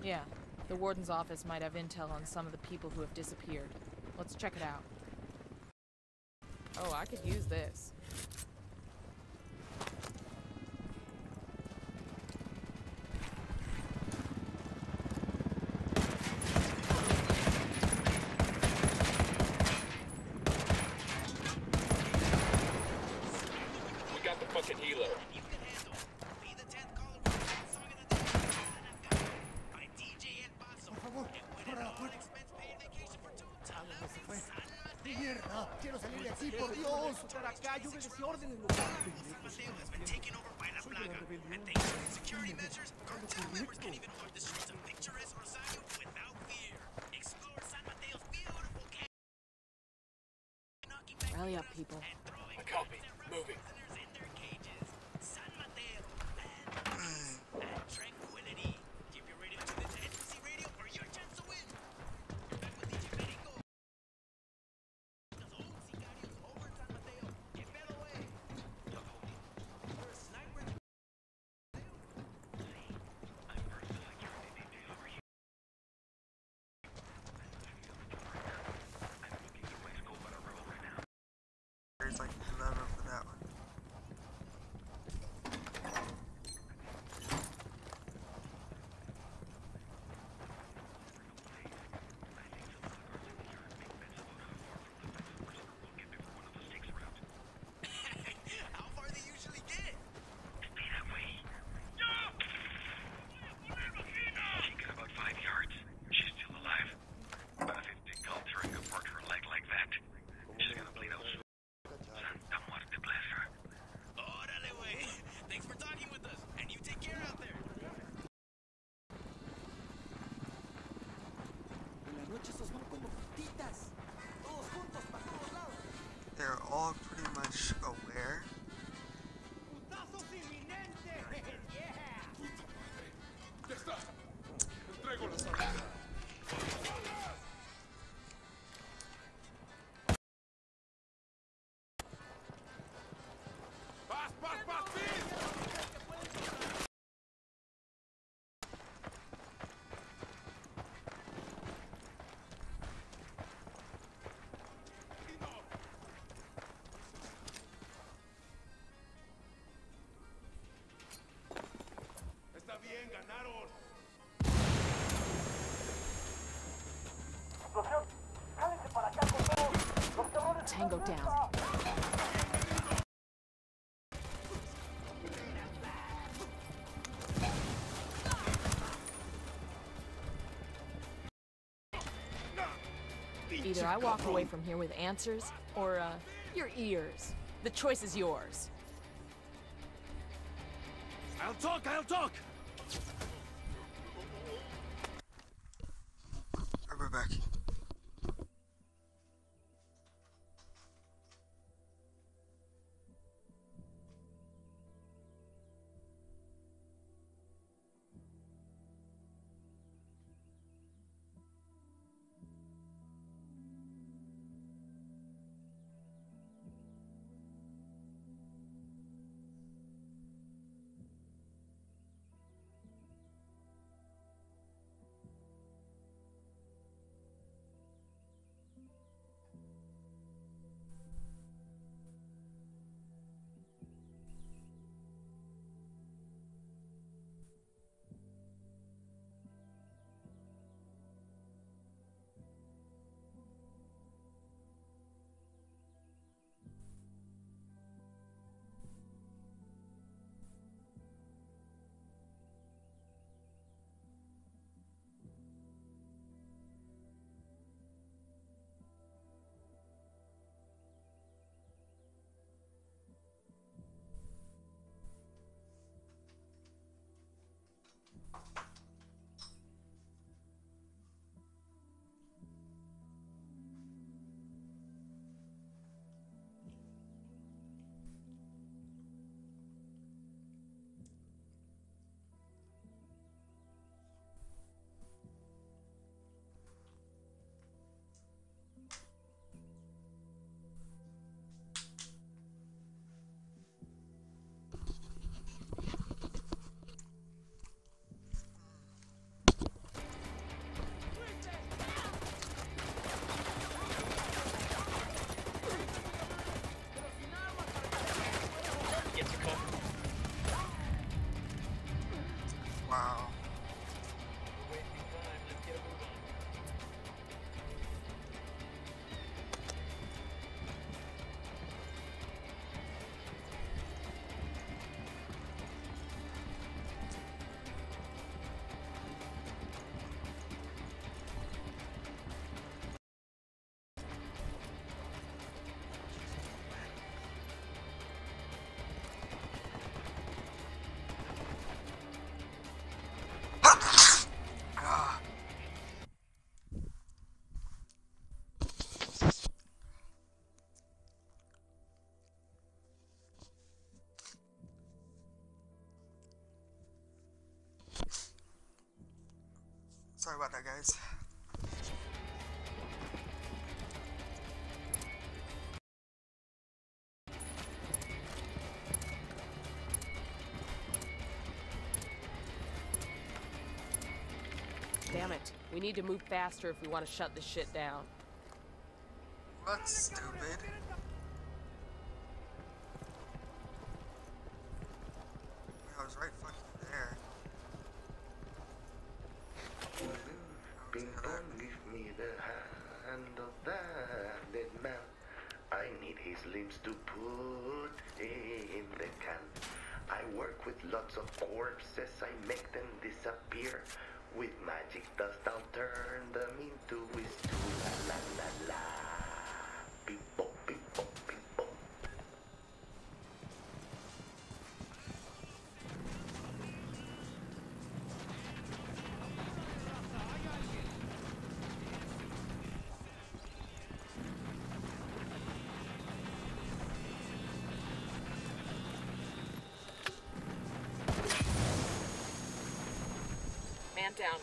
Yeah, the warden's office might have intel on some of the people who have disappeared. Let's check it out. Oh, I could use this. ¡Quiero salir de aquí, por Dios! ¡Para acá! ¡Yo obedecí órdenes, loco! Rally up, people. I copy. Moving. there's like 11 They're all pretty much aware. Tango down. Either I walk away from here with answers, or, uh, your ears. The choice is yours. I'll talk, I'll talk. Sorry about that, guys. Damn it. We need to move faster if we want to shut this shit down. What, stupid?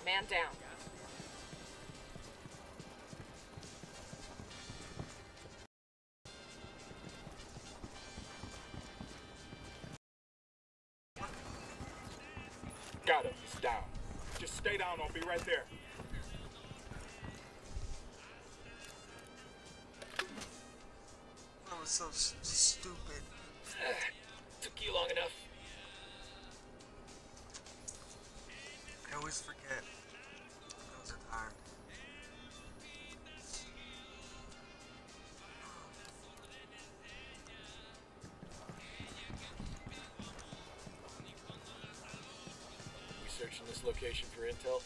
Man down. Got him. He's down. Just stay down. I'll be right there. That was so We searching this location for intel?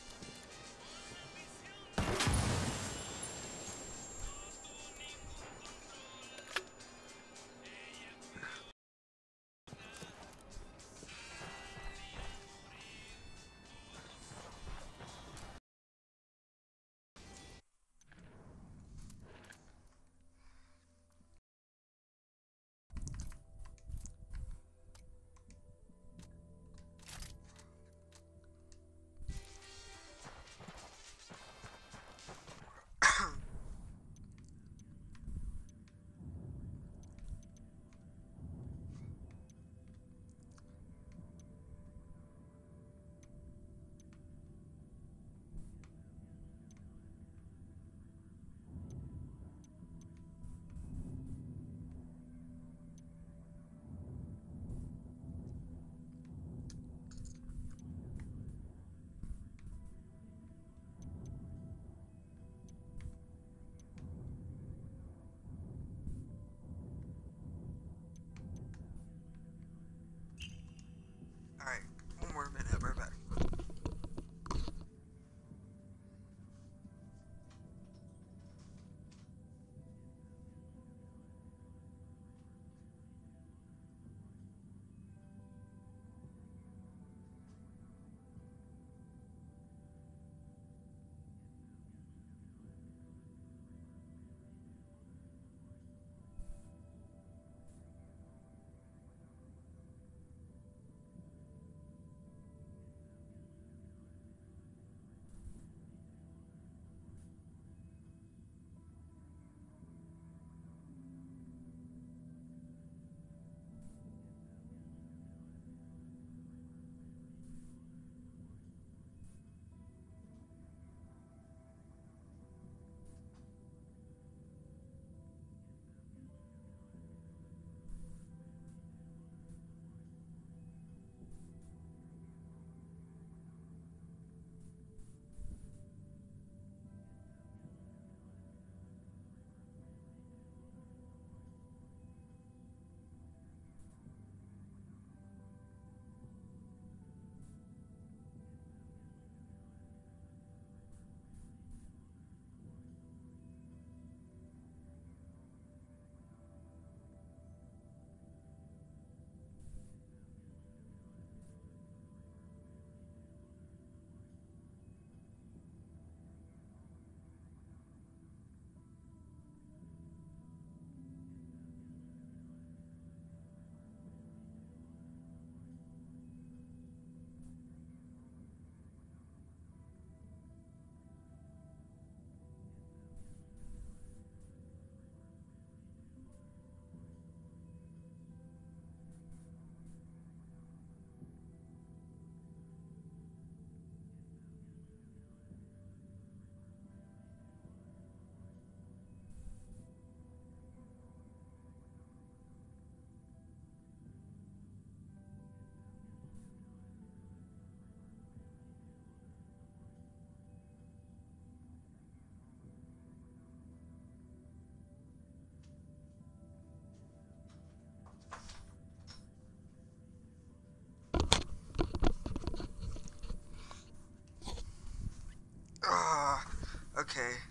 Okay.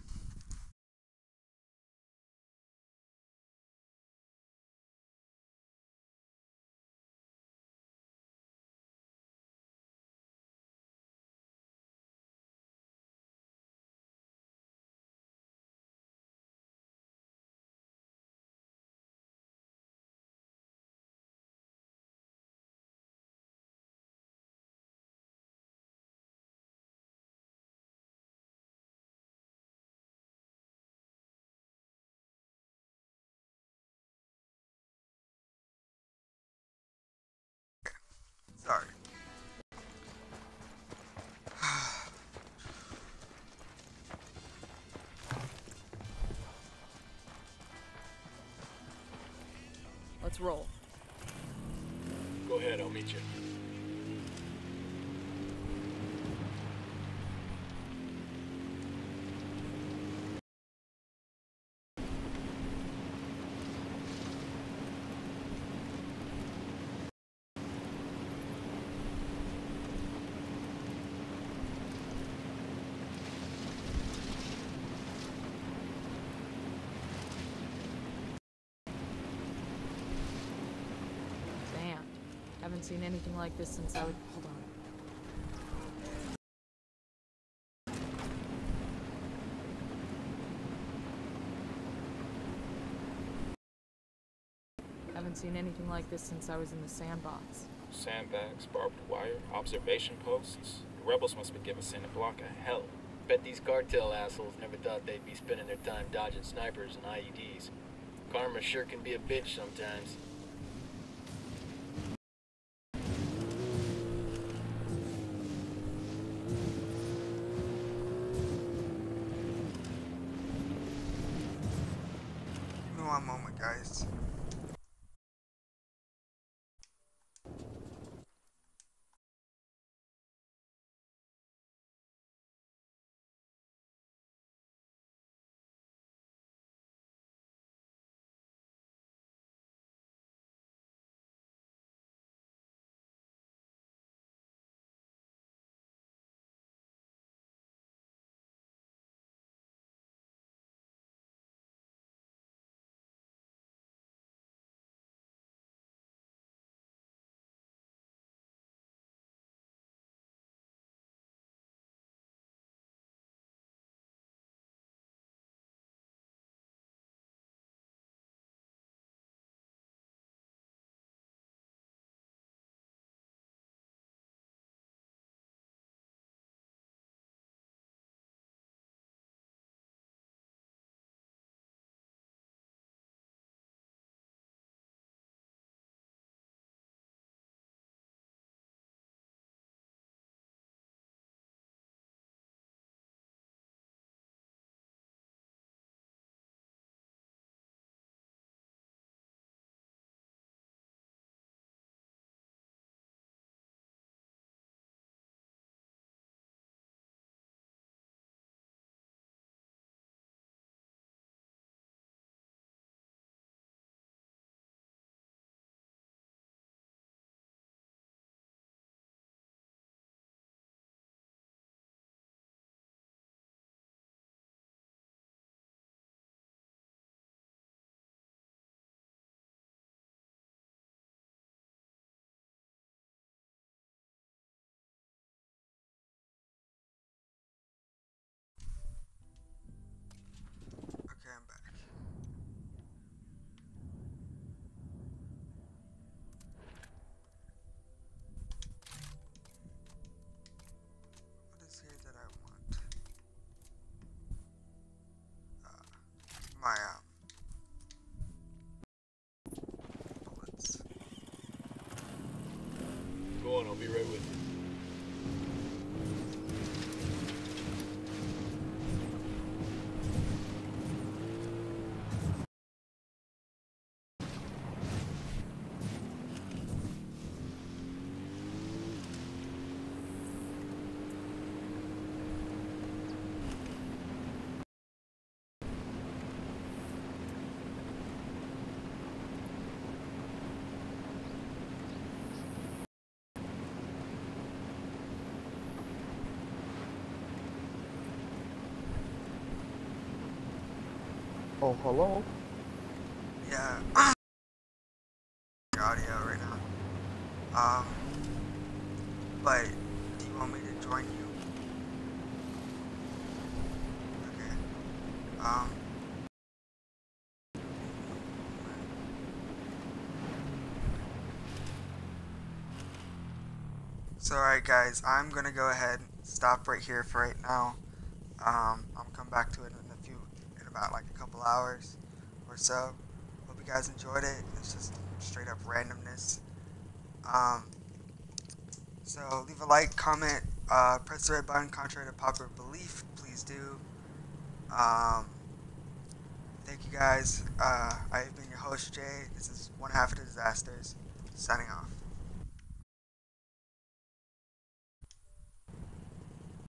Let's roll. Go ahead, I'll meet you. Damn. Haven't seen anything like this since I would. Hold on. Haven't seen anything like this since I was in the sandbox. Sandbags, barbed wire, observation posts. The rebels must be giving Santa Blanca hell. Bet these cartel assholes never thought they'd be spending their time dodging snipers and IEDs. Karma sure can be a bitch sometimes. One moment, guys. My um, bullets. Go on, I'll be right with you. Oh, hello? Yeah. audio right now. Um, but do you want me to join you? Okay. Um. So, alright, guys, I'm gonna go ahead and stop right here for right now. Um, I'll come back to it in a few, in about like couple hours or so. Hope you guys enjoyed it. It's just straight up randomness. Um, so leave a like, comment, uh, press the red button contrary to popular belief. Please do. Um, thank you guys. Uh, I've been your host, Jay. This is one half of the disasters. Signing off.